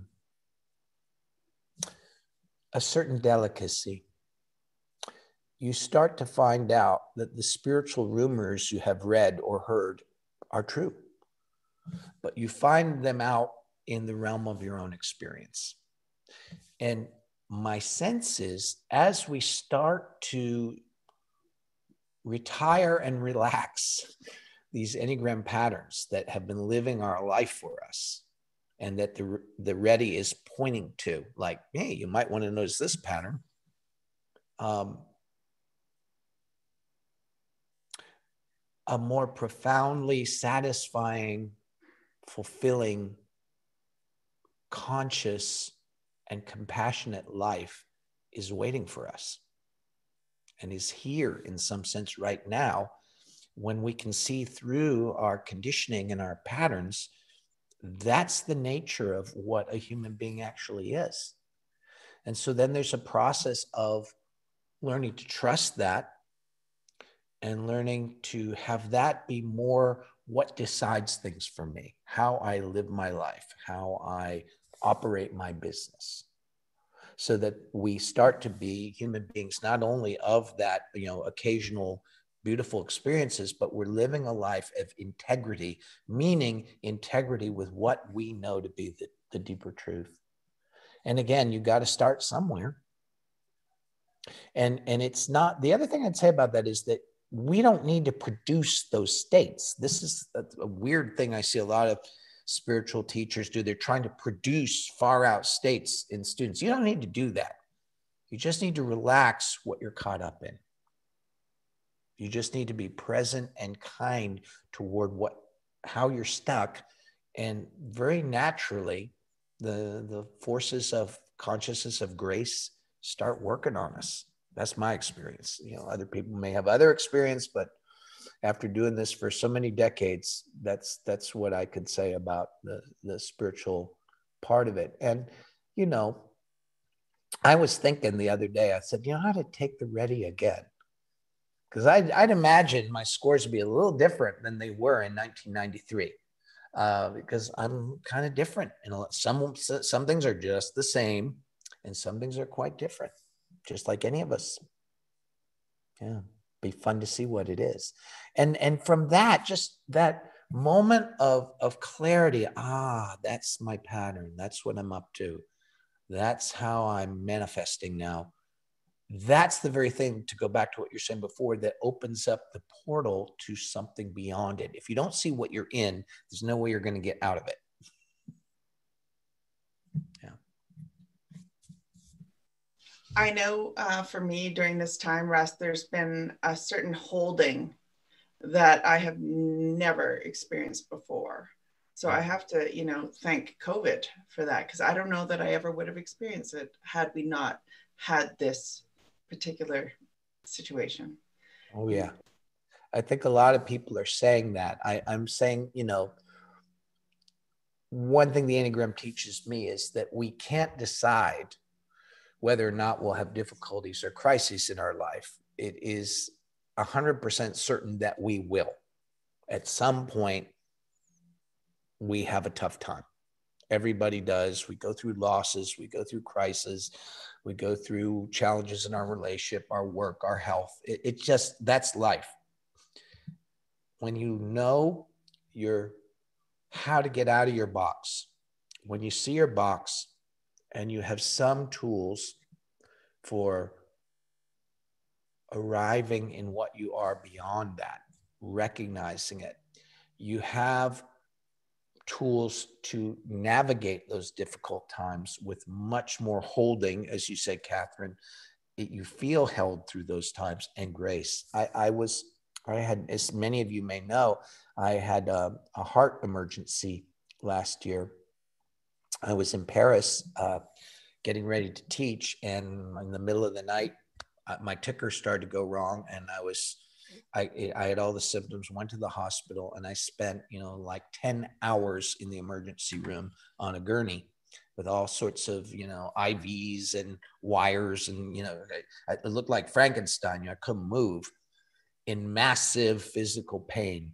a certain delicacy, you start to find out that the spiritual rumors you have read or heard are true, but you find them out in the realm of your own experience. And my sense is as we start to retire and relax these Enneagram patterns that have been living our life for us and that the, the RHETI is pointing to, like, hey, you might want to notice this pattern. Um, a more profoundly satisfying, fulfilling, conscious, and compassionate life is waiting for us and is here in some sense right now when we can see through our conditioning and our patterns, that's the nature of what a human being actually is. And so then there's a process of learning to trust that and learning to have that be more what decides things for me, how I live my life, how I operate my business. So that we start to be human beings, not only of that, you know, occasional beautiful experiences, but we're living a life of integrity, meaning integrity with what we know to be the, the deeper truth. And again, you got to start somewhere. And and it's not the other thing I'd say about that is that we don't need to produce those states. This is a, a weird thing I see a lot of spiritual teachers do. They're trying to produce far out states in students. You don't need to do that. You just need to relax what you're caught up in. You just need to be present and kind toward what how you're stuck and very naturally the the forces of consciousness of grace start working on us. That's my experience. You know, other people may have other experience, but after doing this for so many decades, that's that's what I could say about the the spiritual part of it. And you know, I was thinking the other day, I said, you know, how to take the RHETI again because I'd, I'd, imagine my scores would be a little different than they were in 1993 uh, because I'm kind of different. And some some things are just the same, and some things are quite different, just like any of us. Yeah, be fun to see what it is, and and from that, just that moment of of clarity. Ah, that's my pattern. That's what I'm up to. That's how I'm manifesting now that's the very thing to go back to what you're saying before that opens up the portal to something beyond it. If you don't see what you're in, there's no way you're going to get out of it. I know uh, for me during this time, Russ, there's been a certain holding that I have never experienced before. So I have to, you know, thank COVID for that because I don't know that I ever would have experienced it had we not had this particular situation. Oh, yeah. I think a lot of people are saying that. I, I'm saying, you know, one thing the Enneagram teaches me is that we can't decide whether or not we'll have difficulties or crises in our life. It is 100% certain that we will. At some point, we have a tough time. Everybody does. We go through losses, we go through crises, we go through challenges in our relationship, our work, our health. It, it just, that's life. When you know your how to get out of your box, when you see your box and you have some tools for arriving in what you are beyond that, recognizing it. You have tools to navigate those difficult times with much more holding, as you said, Catherine. It, you feel held through those times and grace. I, I was, I had, as many of you may know, I had a, a heart emergency last year. I was in Paris uh, getting ready to teach, and in the middle of the night, uh, my ticker started to go wrong, and I was I, I had all the symptoms, went to the hospital, and I spent, you know, like 10 hours in the emergency room on a gurney with all sorts of, you know, IVs and wires. And, you know, it looked like Frankenstein. You know, I couldn't move in massive physical pain.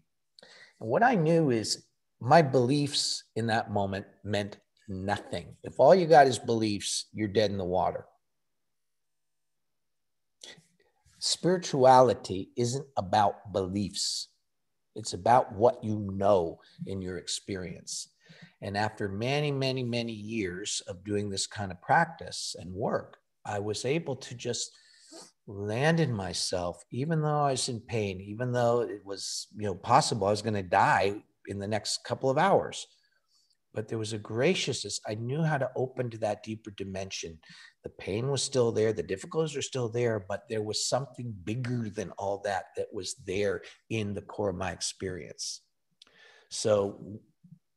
And what I knew is my beliefs in that moment meant nothing. If all you got is beliefs, you're dead in the water spirituality isn't about beliefs, it's about what you know in your experience. And after many, many, many years of doing this kind of practice and work, I was able to just land in myself, even though I was in pain, even though it was, you know, possible I was going to die in the next couple of hours. But there was a graciousness. I knew how to open to that deeper dimension the pain was still there the difficulties were still there but there was something bigger than all that that was there in the core of my experience so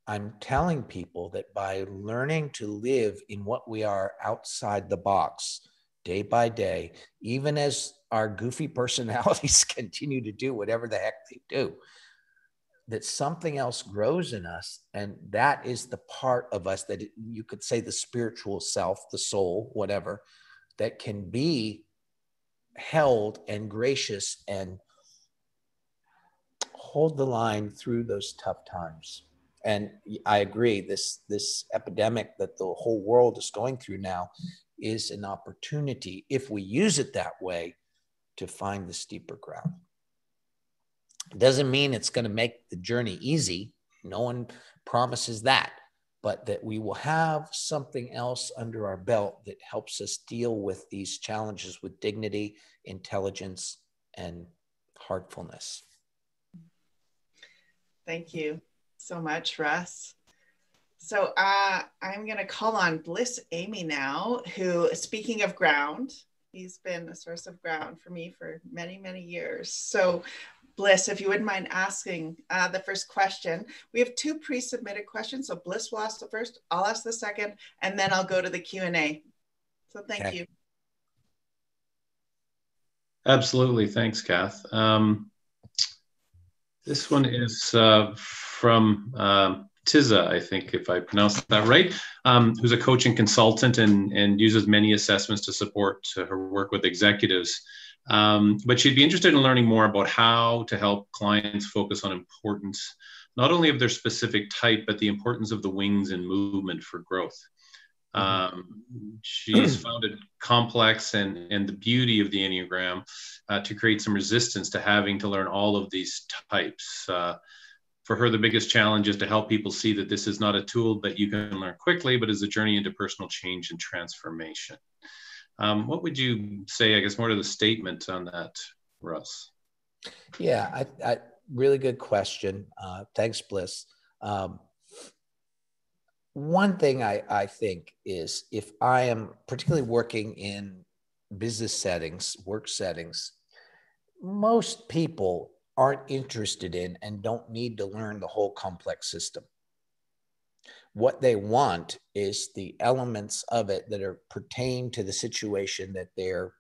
i'm telling people that by learning to live in what we are outside the box day by day even as our goofy [LAUGHS] personalities [LAUGHS] continue to do whatever the heck they do that something else grows in us and that is the part of us that you could say the spiritual self the soul whatever that can be held and gracious and hold the line through those tough times. And i agree this this epidemic that the whole world is going through now is an opportunity if we use it that way to find the steeper ground doesn't mean it's going to make the journey easy. No one promises that, but that we will have something else under our belt that helps us deal with these challenges with dignity, intelligence, and heartfulness. Thank you so much, Russ. So uh, I'm going to call on Bliss Amy now, who, speaking of ground, he's been a source of ground for me for many, many years. So Bliss, if you wouldn't mind asking uh, the first question. We have two pre-submitted questions, so Bliss will ask the first, I'll ask the second, and then I'll go to the Q&A. So thank okay. you. Absolutely, thanks, Kath. Um, this one is uh, from uh, Tiza, I think, if I pronounced that right, um, who's a coaching consultant and, and uses many assessments to support her work with executives. Um, but she'd be interested in learning more about how to help clients focus on importance, not only of their specific type, but the importance of the wings and movement for growth. Mm-hmm. Um, she's [CLEARS THROAT] found it complex and, and the beauty of the Enneagram uh, to create some resistance to having to learn all of these types. Uh, for her, the biggest challenge is to help people see that this is not a tool that you can learn quickly, but is a journey into personal change and transformation. Um, what would you say, I guess, more to the statement on that, Russ? Yeah, I, I really good question. Uh, thanks, Bliss. Um, one thing I, I think is if I am particularly working in business settings, work settings, most people aren't interested in and don't need to learn the whole complex system. What they want is the elements of it that are pertain to the situation that they're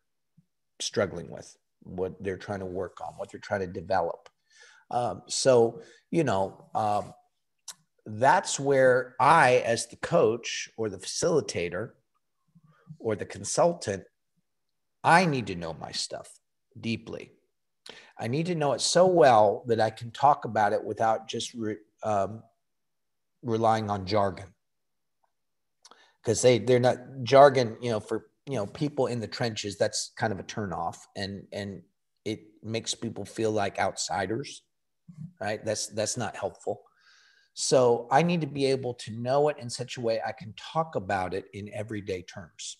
struggling with, what they're trying to work on, what they're trying to develop. Um, so, you know, um, that's where I, as the coach or the facilitator or the consultant, I need to know my stuff deeply. I need to know it so well that I can talk about it without just re, um, relying on jargon. Because they they're not jargon you know for you know people in the trenches that's kind of a turn off and and it makes people feel like outsiders right? That's that's not helpful. So I need to be able to know it in such a way I can talk about it in everyday terms.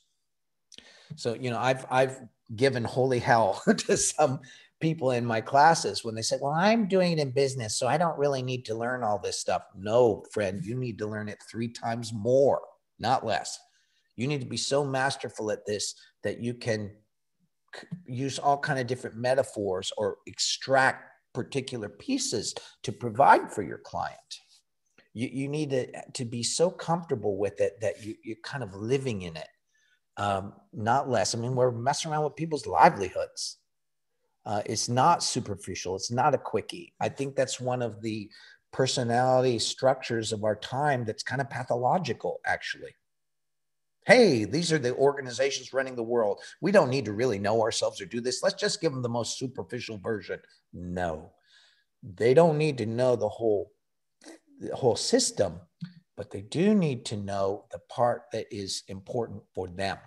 So, you know, I've I've given holy hell [LAUGHS] to some people in my classes when they say, Well, I'm doing it in business, so I don't really need to learn all this stuff. No, friend, you need to learn it three times more, not less. You need to be so masterful at this that you can use all kind of different metaphors or extract particular pieces to provide for your client. You, you need to, to be so comfortable with it that you, you're kind of living in it, um, not less. I mean, we're messing around with people's livelihoods. Uh, it's not superficial. It's not a quickie. I think that's one of the personality structures of our time that's kind of pathological, actually. Hey, these are the organizations running the world. We don't need to really know ourselves or do this. Let's just give them the most superficial version. No, they don't need to know the whole, the whole system, but they do need to know the part that is important for them.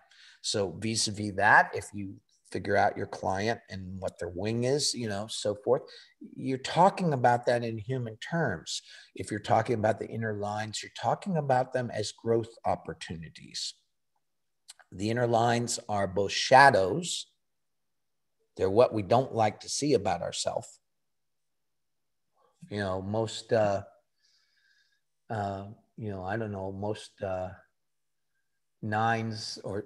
So vis-a-vis that, if you figure out your client and what their wing is, you know, so forth. You're talking about that in human terms. If you're talking about the inner lines, you're talking about them as growth opportunities. The inner lines are both shadows, they're what we don't like to see about ourselves. You know, most, uh, uh, you know, I don't know, most uh, nines or,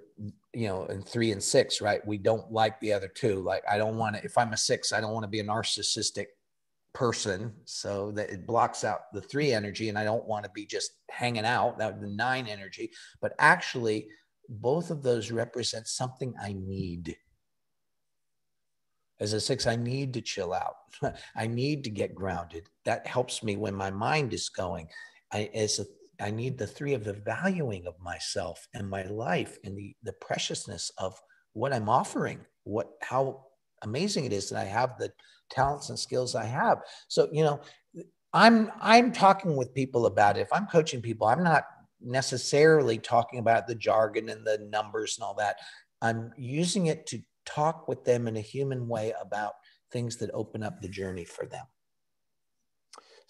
you know, and three and six, right? We don't like the other two. Like, I don't want to, if I'm a six, I don't want to be a narcissistic person so that it blocks out the three energy and i don't want to be just hanging out that the nine energy but actually both of those represent something I need. As a six, I need to chill out. [LAUGHS] I need to get grounded. That helps me when my mind is going. I, as a, I need the three of the valuing of myself and my life and the, the preciousness of what I'm offering, what, how amazing it is that I have the talents and skills I have. So, you know, I'm, I'm talking with people about it. If I'm coaching people, I'm not necessarily talking about the jargon and the numbers and all that. I'm using it to talk with them in a human way about things that open up the journey for them.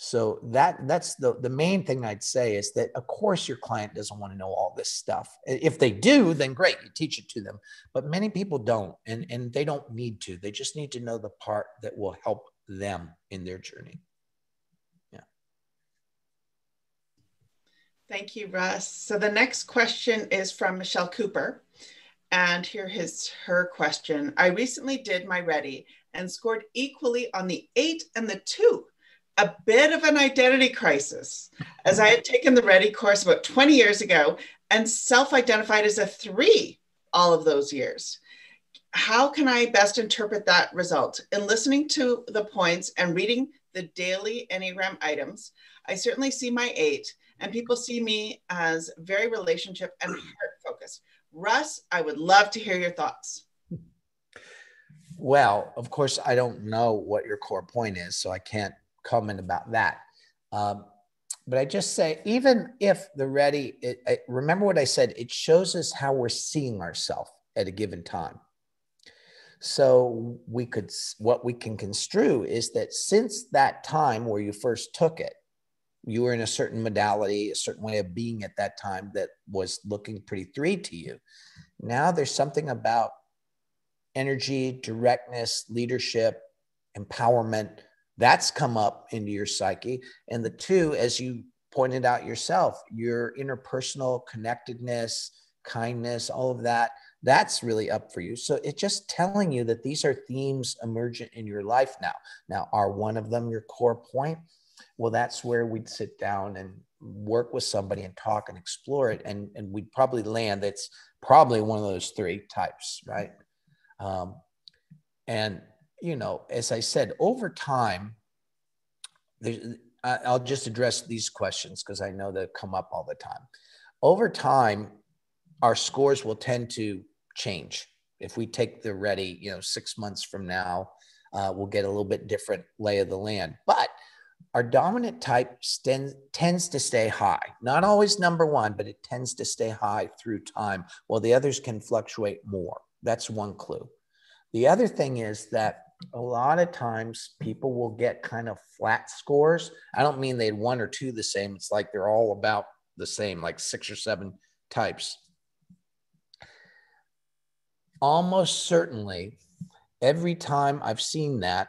So that that's the the main thing I'd say is that of course your client doesn't want to know all this stuff. If they do, then great, you teach it to them. But many people don't, and and they don't need to. They just need to know the part that will help them in their journey. Yeah. Thank you, Russ. So the next question is from Michelle Cooper. And here is her question. I recently did my RHETI and scored equally on the eight and the two. A bit of an identity crisis, as I had taken the RHETI course about 20 years ago and self identified as a three all of those years. How can I best interpret that result? In listening to the points and reading the daily Enneagram items, I certainly see my eight and people see me as very relationship and heart focused. Russ, I would love to hear your thoughts. Well, of course, I don't know what your core point is, so I can't comment about that. Um, but I just say, even if the RHETI, it, it, remember what I said, it shows us how we're seeing ourselves at a given time. So we could, what we can construe is that since that time where you first took it, you were in a certain modality, a certain way of being at that time that was looking pretty three to you. Now there's something about energy, directness, leadership, empowerment that's come up into your psyche. And the two, as you pointed out yourself, your interpersonal connectedness, kindness, all of that, that's really up for you. So it's just telling you that these are themes emergent in your life now. Now, are one of them your core point? well that's where we'd sit down and work with somebody and talk and explore it and, and we'd probably land that's probably one of those three types right um, and you know as i said over time i'll just address these questions because i know they come up all the time over time our scores will tend to change if we take the RHETI you know six months from now uh, we'll get a little bit different lay of the land but our dominant type tends, tends to stay high. Not always number one, but it tends to stay high through time, while the others can fluctuate more. That's one clue. The other thing is that a lot of times people will get kind of flat scores. I don't mean they'd one or two the same. It's like they're all about the same, like six or seven types. Almost certainly, every time I've seen that,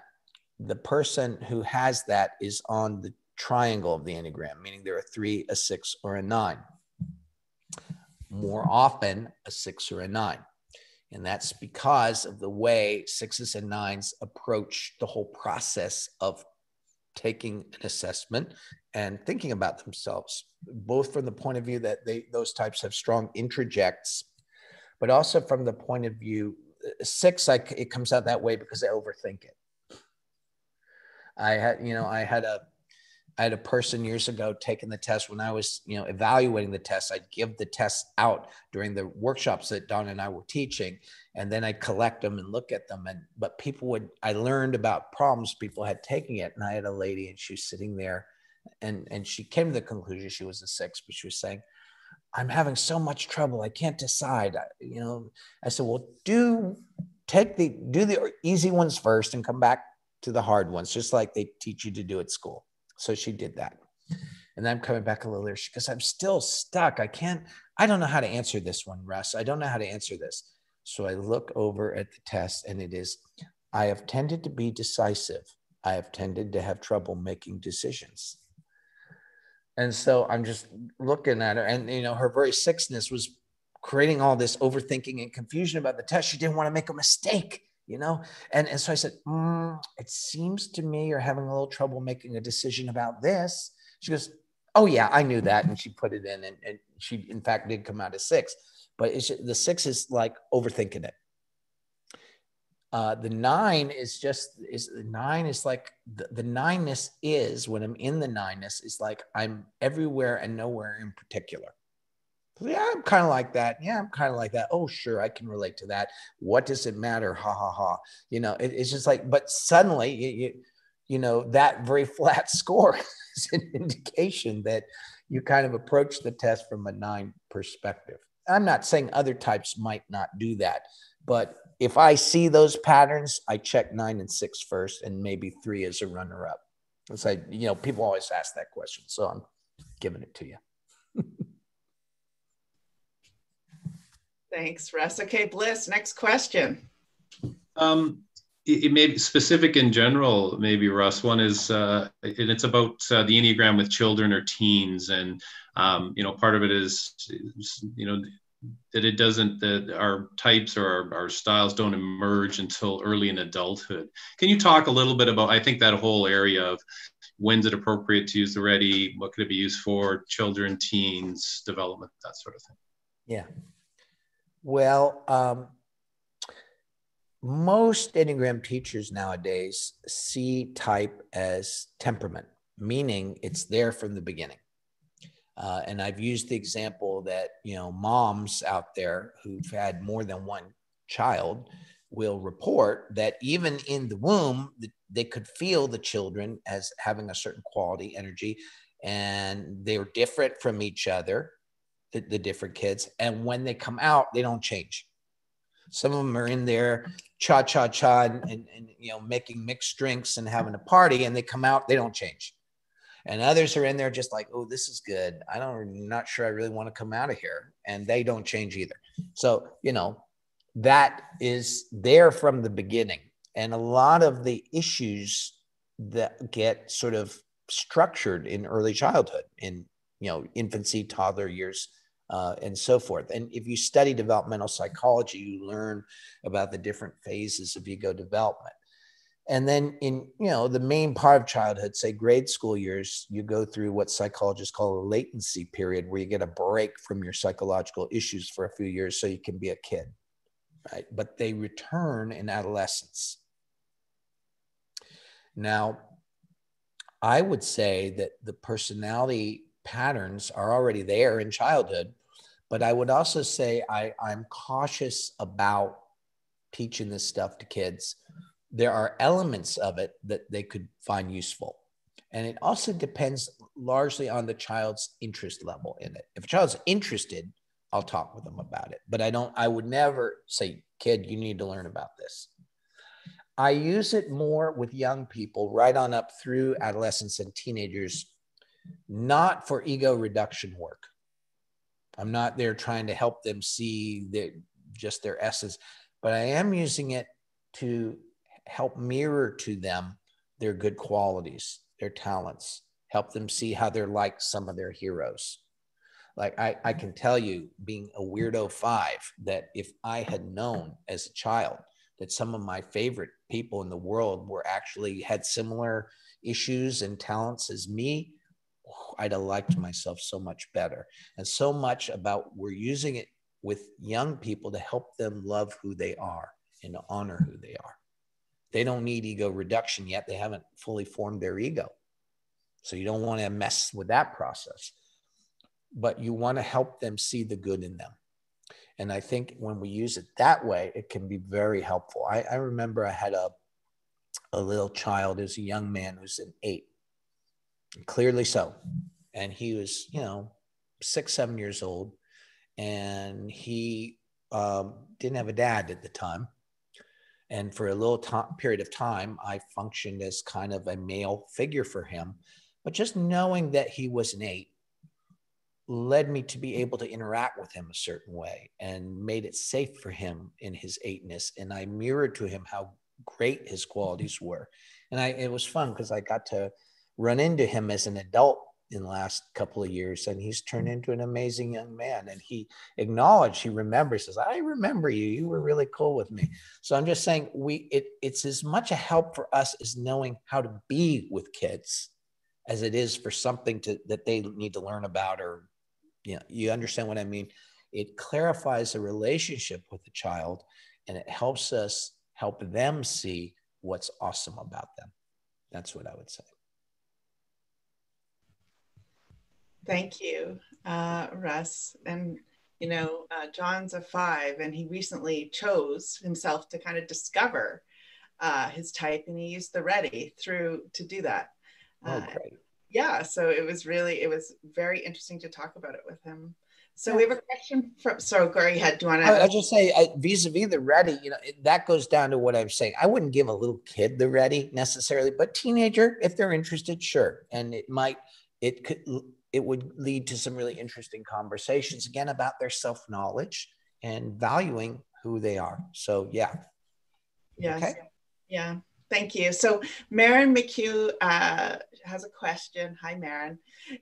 the person who has that is on the triangle of the Enneagram, meaning they're a three, a six, or a nine. More often, a six or a nine. And that's because of the way sixes and nines approach the whole process of taking an assessment and thinking about themselves, both from the point of view that they those types have strong introjects, but also from the point of view six, like it comes out that way because they overthink it. I had, you know, I had a I had a person years ago taking the test when I was, you know, evaluating the test. I'd give the test out during the workshops that Don and I were teaching, and then I'd collect them and look at them. And but people would, I learned about problems people had taking it, and I had a lady, and she was sitting there, and and she came to the conclusion she was a six, but she was saying, "I'm having so much trouble, I can't decide." You know, I said, "Well, do take the do the easy ones first, and come back to the hard ones, just like they teach you to do at school." So she did that. And then I'm coming back a little later because I'm still stuck. I can't, I don't know how to answer this one, Russ. I don't know how to answer this. So I look over at the test and it is I have tended to be decisive. I have tended to have trouble making decisions. And so I'm just looking at her, and you know, her very sixness was creating all this overthinking and confusion about the test. She didn't want to make a mistake you know? And, and so I said, mm, it seems to me you're having a little trouble making a decision about this. She goes, oh yeah, I knew that. And she put it in and, and she in fact did come out as six, but just, the six is like overthinking it. Uh, the nine is just is the nine is like the, the nineness is when I'm in the nineness is like I'm everywhere and nowhere in particular yeah, I'm kind of like that. Yeah, I'm kind of like that. Oh, sure, I can relate to that. What does it matter? Ha ha ha. You know, it, it's just like, but suddenly, you, you, you know, that very [LAUGHS] flat score is an indication that you kind of approach the test from a nine perspective. I'm not saying other types might not do that, but if I see those patterns, I check nine and six first, and maybe three as a runner up. It's like, you know, people always ask that question. So I'm giving it to you. [LAUGHS] Thanks, Russ. Okay, Bliss, next question. Um, it, it may be specific in general, maybe Russ. One is, uh, and it's about uh, the Enneagram with children or teens. And, um, you know, part of it is, you know, that it doesn't, that our types or our, our styles don't emerge until early in adulthood. Can you talk a little bit about, I think that whole area of when's it appropriate to use the RHETI, what could it be used for, children, teens, development, that sort of thing? Yeah. Well, um, most Enneagram teachers nowadays see type as temperament, meaning it's there from the beginning. Uh, and I've used the example that, you know, moms out there who've had more than one child will report that even in the womb, they could feel the children as having a certain quality, energy, and they're different from each other the, the different kids. And when they come out, they don't change. Some of them are in there cha cha cha and, and, and, you know making mixed drinks and having a party, and they come out, they don't change. And others are in there just like, oh, this is good. I don't, I'm not sure I really want to come out of here, and they don't change either. So you know that is there from the beginning, and a lot of the issues that get sort of structured in early childhood, in you know infancy, toddler years, uh, and so forth. And if you study developmental psychology, you learn about the different phases of ego development. And then in you know the main part of childhood, say grade school years, you go through what psychologists call a latency period, where you get a break from your psychological issues for a few years, so you can be a kid, right? But they return in adolescence. Now, I would say that the personality patterns are already there in childhood, but I would also say I, I'm cautious about teaching this stuff to kids. There are elements of it that they could find useful. And it also depends largely on the child's interest level in it. If a child's interested, I'll talk with them about it. But I don't, I would never say, kid, you need to learn about this. I use it more with young people right on up through adolescents and teenagers, not for ego reduction work. I'm not there trying to help them see just their essence, but I am using it to help mirror to them their good qualities, their talents, help them see how they're like some of their heroes. Like I, I can tell you, being a weirdo five, that if I had known as a child that some of my favorite people in the world were actually had similar issues and talents as me, I'd have liked myself so much better. And so much about we're using it with young people to help them love who they are and honor who they are. They don't need ego reduction yet. They haven't fully formed their ego. So you don't want to mess with that process. But you want to help them see the good in them. And I think when we use it that way, it can be very helpful. I, I remember I had a, a little child, as a young man who's an eight, clearly so. And he was, you know, six, seven years old. And he um, didn't have a dad at the time. And for a little time, period of time, I functioned as kind of a male figure for him. But just knowing that he was an eight led me to be able to interact with him a certain way and made it safe for him in his eightness. And I mirrored to him how great his qualities were. And I, it was fun because I got to run into him as an adult in the last couple of years and he's turned into an amazing young man and he acknowledged he remembers says i remember you you were really cool with me so i'm just saying we it, it's as much a help for us as knowing how to be with kids as it is for something to that they need to learn about or you know, you understand what I mean? It clarifies the relationship with the child and it helps us help them see what's awesome about them. That's what I would say. Thank you, uh, Russ. And, you know, uh, John's a five, and he recently chose himself to kind of discover uh, his type, and he used the RHETI through to do that. Oh, uh, great yeah, so it was really, it was very interesting to talk about it with him. So we have a question from, so go ahead. Do you want to? I'll just say vis a vis the RHETI, you know, that goes down to what I'm saying. I wouldn't give a little kid the RHETI necessarily, but teenager, if they're interested, sure. And it might, it could, it would lead to some really interesting conversations again about their self knowledge and valuing who they are. So, yeah. Yes. Okay. Yeah. Thank you. So Marin McHugh uh, has a question. Hi, Marin.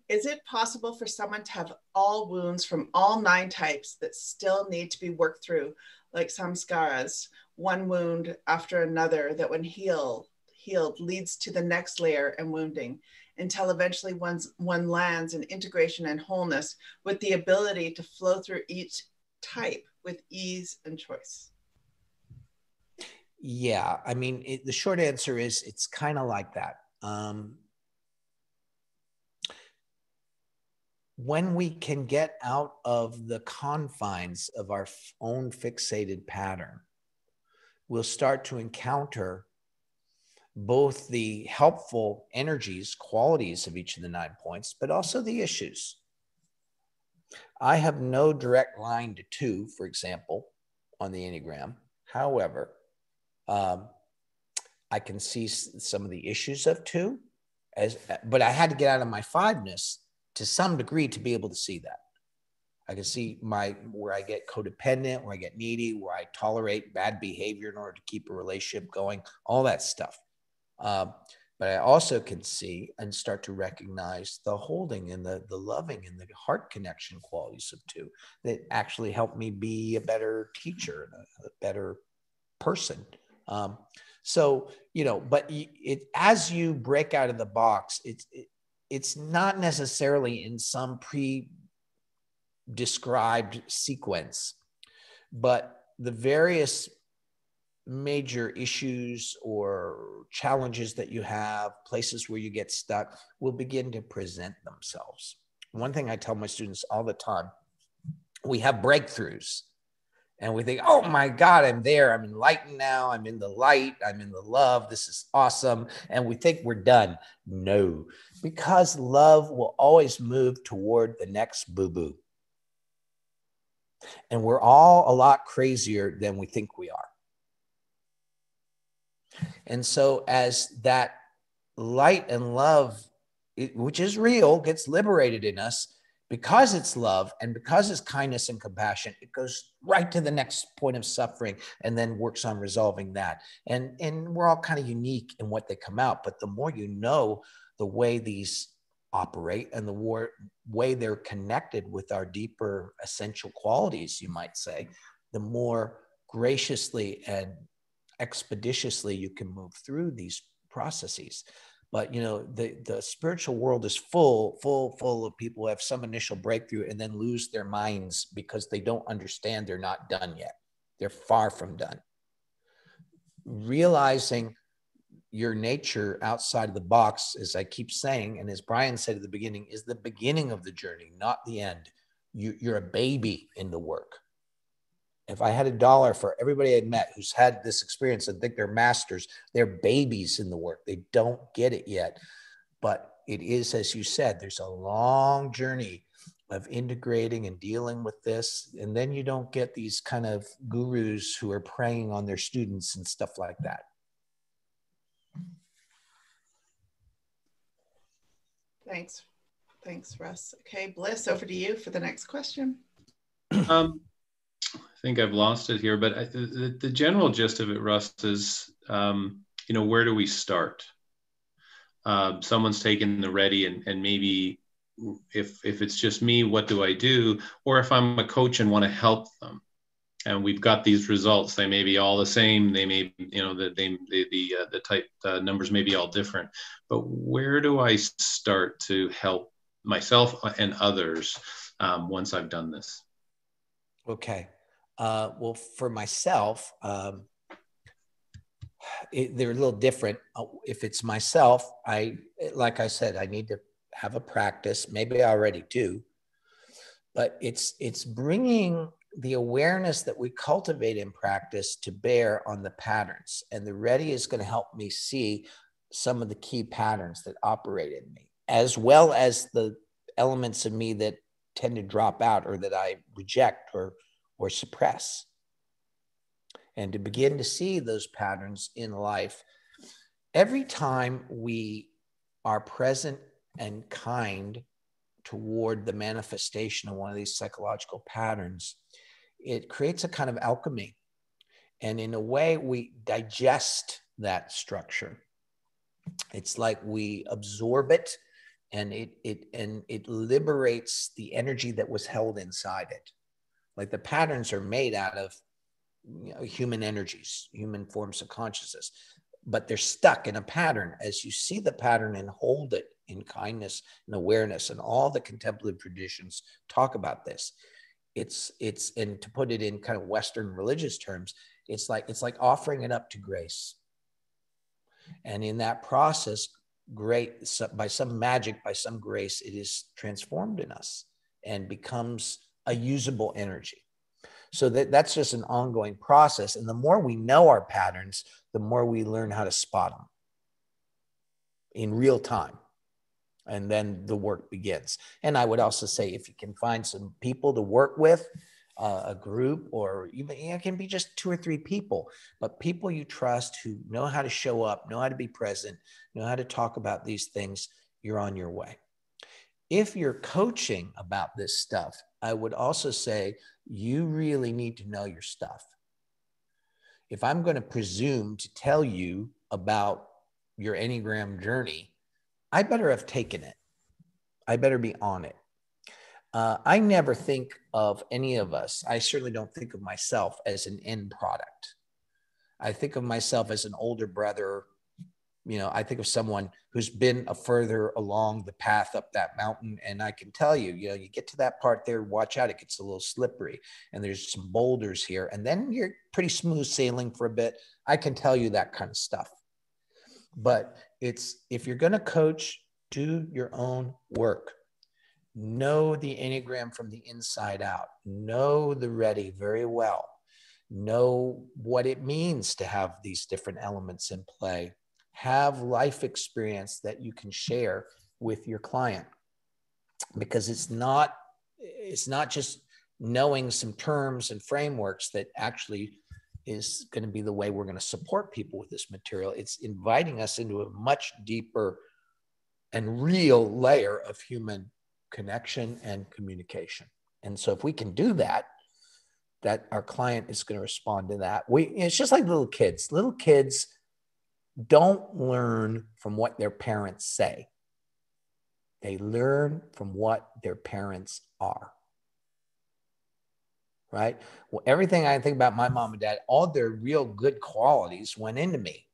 Is it possible for someone to have all wounds from all nine types that still need to be worked through, like samskaras, one wound after another that when heal, healed leads to the next layer and wounding until eventually one's, one lands in integration and wholeness with the ability to flow through each type with ease and choice? Yeah, I mean, it, the short answer is it's kind of like that. Um, when we can get out of the confines of our own fixated pattern, we'll start to encounter both the helpful energies, qualities of each of the nine points, but also the issues. I have no direct line to two, for example, on the Enneagram. However, um, I can see some of the issues of two, as but I had to get out of my fiveness to some degree to be able to see that. I can see my where I get codependent, where I get needy, where I tolerate bad behavior in order to keep a relationship going, all that stuff. Um, but I also can see and start to recognize the holding and the, the loving and the heart connection qualities of two that actually help me be a better teacher, a, a better person. Um, so you know, but it as you break out of the box, it's it, it's not necessarily in some pre-described sequence, but the various major issues or challenges that you have, places where you get stuck, will begin to present themselves. One thing I tell my students all the time we have breakthroughs and we think, oh my God, I'm there. I'm enlightened now. I'm in the light. I'm in the love. This is awesome. And we think we're done. No, because love will always move toward the next boo boo. And we're all a lot crazier than we think we are. And so, as that light and love, which is real, gets liberated in us, because it's love and because it's kindness and compassion it goes right to the next point of suffering and then works on resolving that. And and we're all kind of unique in what they come out but the more you know the way these operate and the war, way they're connected with our deeper essential qualities you might say the more graciously and expeditiously you can move through these processes. But you know the the spiritual world is full full full of people who have some initial breakthrough and then lose their minds because they don't understand they're not done yet. They're far from done. Realizing your nature outside of the box as i keep saying and as brian said at the beginning is the beginning of the journey not the end. You, you're a baby in the work if I had a dollar for everybody I'd met who's had this experience and think they're masters, they're babies in the work. They don't get it yet. But it is, as you said, there's a long journey of integrating and dealing with this. And then you don't get these kind of gurus who are preying on their students and stuff like that. Thanks. Thanks, Russ. Okay, Bliss, over to you for the next question. Um, I think I've lost it here, but I, the, the general gist of it, Russ, is um, you know where do we start? Uh, someone's taken the RHETI, and, and maybe if if it's just me, what do I do? Or if I'm a coach and want to help them, and we've got these results, they may be all the same. They may, you know, the they, the the, uh, the type uh, numbers may be all different. But where do I start to help myself and others um, once I've done this? Okay. Uh, well, for myself, um, it, they're a little different. Uh, if it's myself, I, like I said, I need to have a practice. Maybe I already do, but it's it's bringing the awareness that we cultivate in practice to bear on the patterns. And the RHETI is going to help me see some of the key patterns that operate in me, as well as the elements of me that tend to drop out or that I reject or or suppress. And to begin to see those patterns in life, every time we are present and kind toward the manifestation of one of these psychological patterns, it creates a kind of alchemy. And in a way, we digest that structure. It's like we absorb it and it, it and it liberates the energy that was held inside it. Like the patterns are made out of you know, human energies, human forms of consciousness, but they're stuck in a pattern. As you see the pattern and hold it in kindness and awareness, and all the contemplative traditions talk about this. It's it's and to put it in kind of Western religious terms, it's like it's like offering it up to grace. And in that process, great by some magic, by some grace, it is transformed in us and becomes a usable energy. So that, that's just an ongoing process. And the more we know our patterns, the more we learn how to spot them in real time. And then the work begins. And I would also say if you can find some people to work with, uh, a group, or even it can be just two or three people, but people you trust who know how to show up, know how to be present, know how to talk about these things, you're on your way. If you're coaching about this stuff, I would also say you really need to know your stuff. If I'm going to presume to tell you about your Enneagram journey, I better have taken it. I better be on it. Uh, I never think of any of us, I certainly don't think of myself as an end product. I think of myself as an older brother you know, I think of someone who's been a further along the path up that mountain. And I can tell you, you know, you get to that part there, watch out, it gets a little slippery and there's some boulders here. And then you're pretty smooth sailing for a bit. I can tell you that kind of stuff. But it's if you're going to coach, do your own work. Know the Enneagram from the inside out. Know the RHETI very well. Know what it means to have these different elements in play have life experience that you can share with your client because it's not it's not just knowing some terms and frameworks that actually is going to be the way we're going to support people with this material. It's inviting us into a much deeper and real layer of human connection and communication. And so if we can do that, that our client is going to respond to that. We it's just like little kids. Little kids don't learn from what their parents say. They learn from what their parents are. Right? Well, everything I think about my mom and dad, all their real good qualities went into me.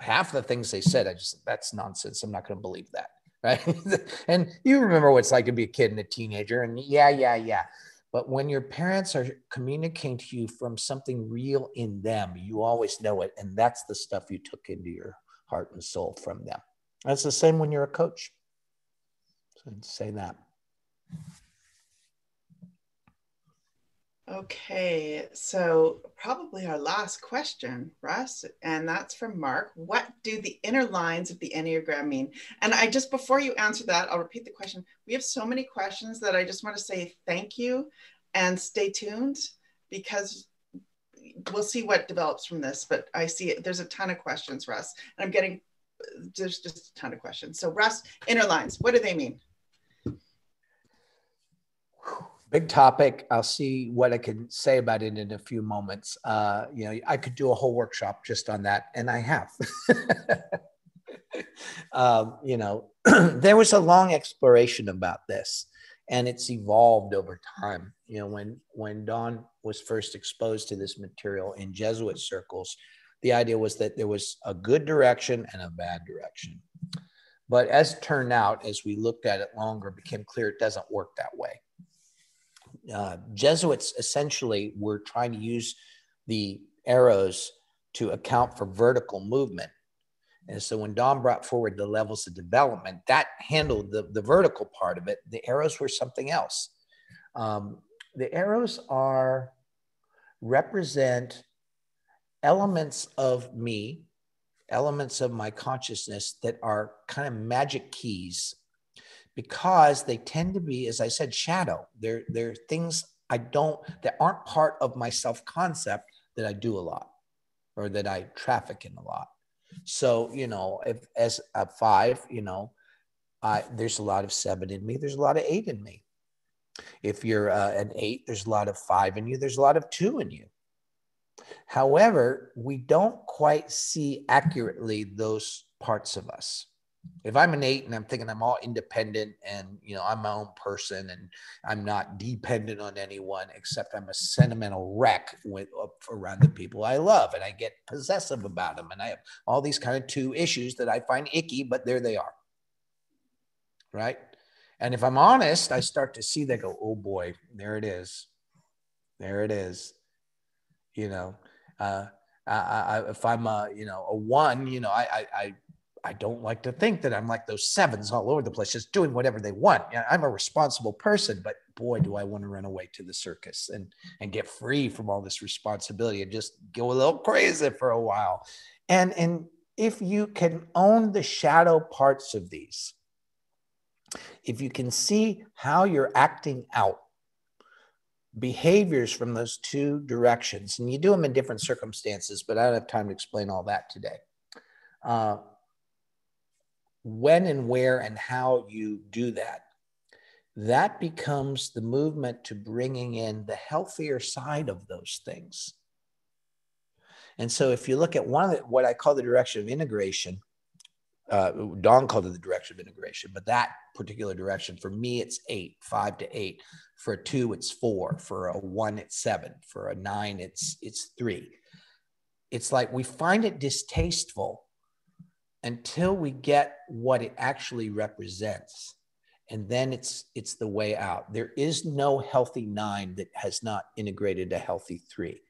Half the things they said, I just that's nonsense. I'm not going to believe that. [LAUGHS] Right. [LAUGHS] and you remember what it's like to be a kid and a teenager. And yeah, yeah, yeah. But when your parents are communicating to you from something real in them, you always know it. And that's the stuff you took into your heart and soul from them. That's the same when you're a coach. So say that. Okay, so probably our last question, Russ, and that's from Mark. What do the inner lines of the Enneagram mean? And I just, before you answer that, I'll repeat the question. We have so many questions that I just want to say thank you and stay tuned because we'll see what develops from this. But I see it, there's a ton of questions, Russ, and I'm getting, there's just a ton of questions. So, Russ, inner lines, what do they mean? Big topic. I'll see what I can say about it in a few moments. Uh, you know, I could do a whole workshop just on that, and I have. [LAUGHS] um, you know, [CLEARS THROAT] there was a long exploration about this, and it's evolved over time. You know, when when Don was first exposed to this material in Jesuit circles, the idea was that there was a good direction and a bad direction. But as turned out, as we looked at it longer, it became clear it doesn't work that way uh, Jesuits essentially were trying to use the arrows to account for vertical movement. And so when Don brought forward the levels of development, that handled the, the vertical part of it. The arrows were something else. Um, the arrows are represent elements of me, elements of my consciousness that are kind of magic keys because they tend to be, as I said, shadow. They're, they're things I don't, that aren't part of my self concept that I do a lot or that I traffic in a lot. So, you know, if as a five, you know, I, there's a lot of seven in me, there's a lot of eight in me. If you're uh, an eight, there's a lot of five in you, there's a lot of two in you. However, we don't quite see accurately those parts of us if I'm an eight and I'm thinking I'm all independent and you know I'm my own person and I'm not dependent on anyone except I'm a sentimental wreck with around the people I love and I get possessive about them and I have all these kind of two issues that I find icky, but there they are. Right. And if I'm honest, I start to see that go, oh boy, there it is. There it is. You know, uh, I, I, if I'm a, you know, a one, you know, I, I, I don't like to think that I'm like those sevens all over the place, just doing whatever they want. I'm a responsible person, but boy, do I want to run away to the circus and and get free from all this responsibility and just go a little crazy for a while. And and if you can own the shadow parts of these, if you can see how you're acting out behaviors from those two directions, and you do them in different circumstances, but I don't have time to explain all that today. Uh, when and where and how you do that, that becomes the movement to bringing in the healthier side of those things. And so, if you look at one of the, what I call the direction of integration, uh, Don called it the direction of integration, but that particular direction for me, it's eight, five to eight. For a two, it's four. For a one, it's seven. For a nine, it's it's three. It's like we find it distasteful until we get what it actually represents. And then it's it's the way out. There is no healthy nine that has not integrated a healthy three.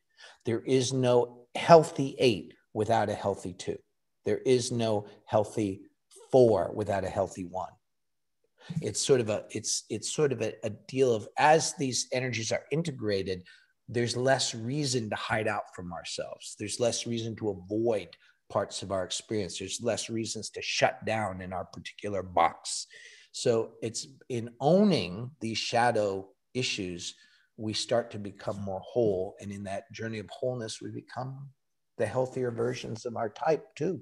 There is no healthy eight without a healthy two. There is no healthy four without a healthy one. It's sort of a it's it's sort of a, a deal of as these energies are integrated there's less reason to hide out from ourselves. There's less reason to avoid parts of our experience. There's less reasons to shut down in our particular box. So it's in owning these shadow issues we start to become more whole. And in that journey of wholeness, we become the healthier versions of our type too.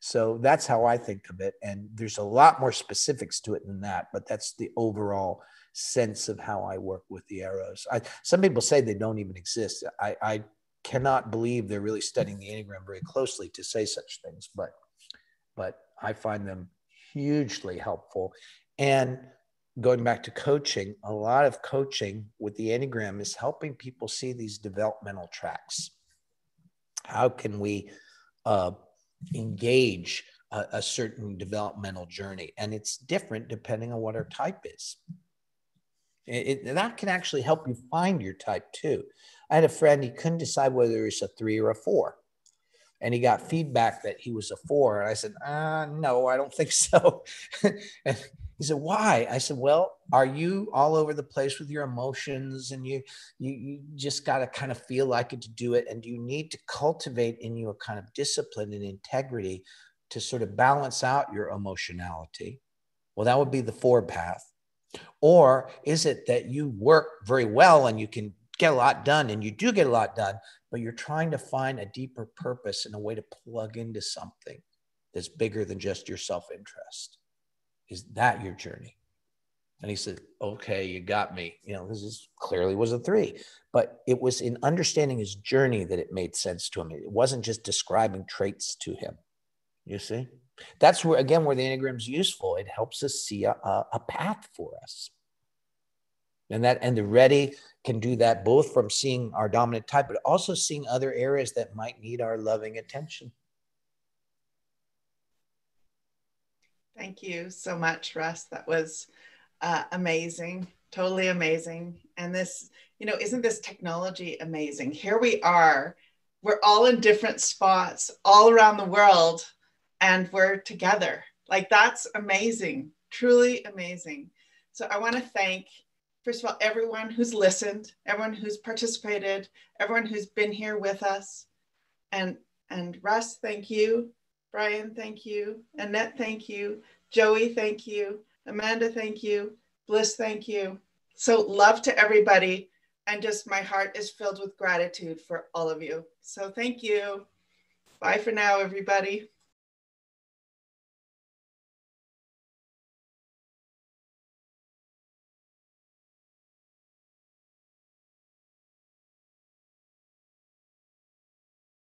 So that's how I think of it. And there's a lot more specifics to it than that, but that's the overall sense of how I work with the arrows. I, some people say they don't even exist. I, I cannot believe they're really studying the Enneagram very closely to say such things, but but I find them hugely helpful. And going back to coaching, a lot of coaching with the Enneagram is helping people see these developmental tracks. How can we uh, engage a, a certain developmental journey? And it's different depending on what our type is. It, it, that can actually help you find your type too. I had a friend, he couldn't decide whether it's a three or a four. And he got feedback that he was a four. And I said, uh, no, I don't think so. [LAUGHS] and he said, why? I said, well, are you all over the place with your emotions and you, you, you just got to kind of feel like it to do it? And you need to cultivate in you a kind of discipline and integrity to sort of balance out your emotionality. Well, that would be the four path. Or is it that you work very well and you can get a lot done and you do get a lot done, but you're trying to find a deeper purpose and a way to plug into something that's bigger than just your self interest. Is that your journey? And he said, Okay, you got me. You know, this is clearly was a three, but it was in understanding his journey that it made sense to him. It wasn't just describing traits to him. You see? That's where, again, where the Enneagram is useful. It helps us see a, a path for us and that and the RHETI can do that both from seeing our dominant type but also seeing other areas that might need our loving attention. Thank you so much russ. That was uh, amazing totally amazing. And this you know isn't this technology amazing? Here we are. We're all in different spots all around the world and we're together. Like that's amazing truly amazing. So i want to thank first of all, everyone who's listened, everyone who's participated, everyone who's been here with us. And, and Russ, thank you. Brian, thank you. Annette, thank you. Joey, thank you. Amanda, thank you. Bliss, thank you. So, love to everybody. And just my heart is filled with gratitude for all of you. So, thank you. Bye for now, everybody.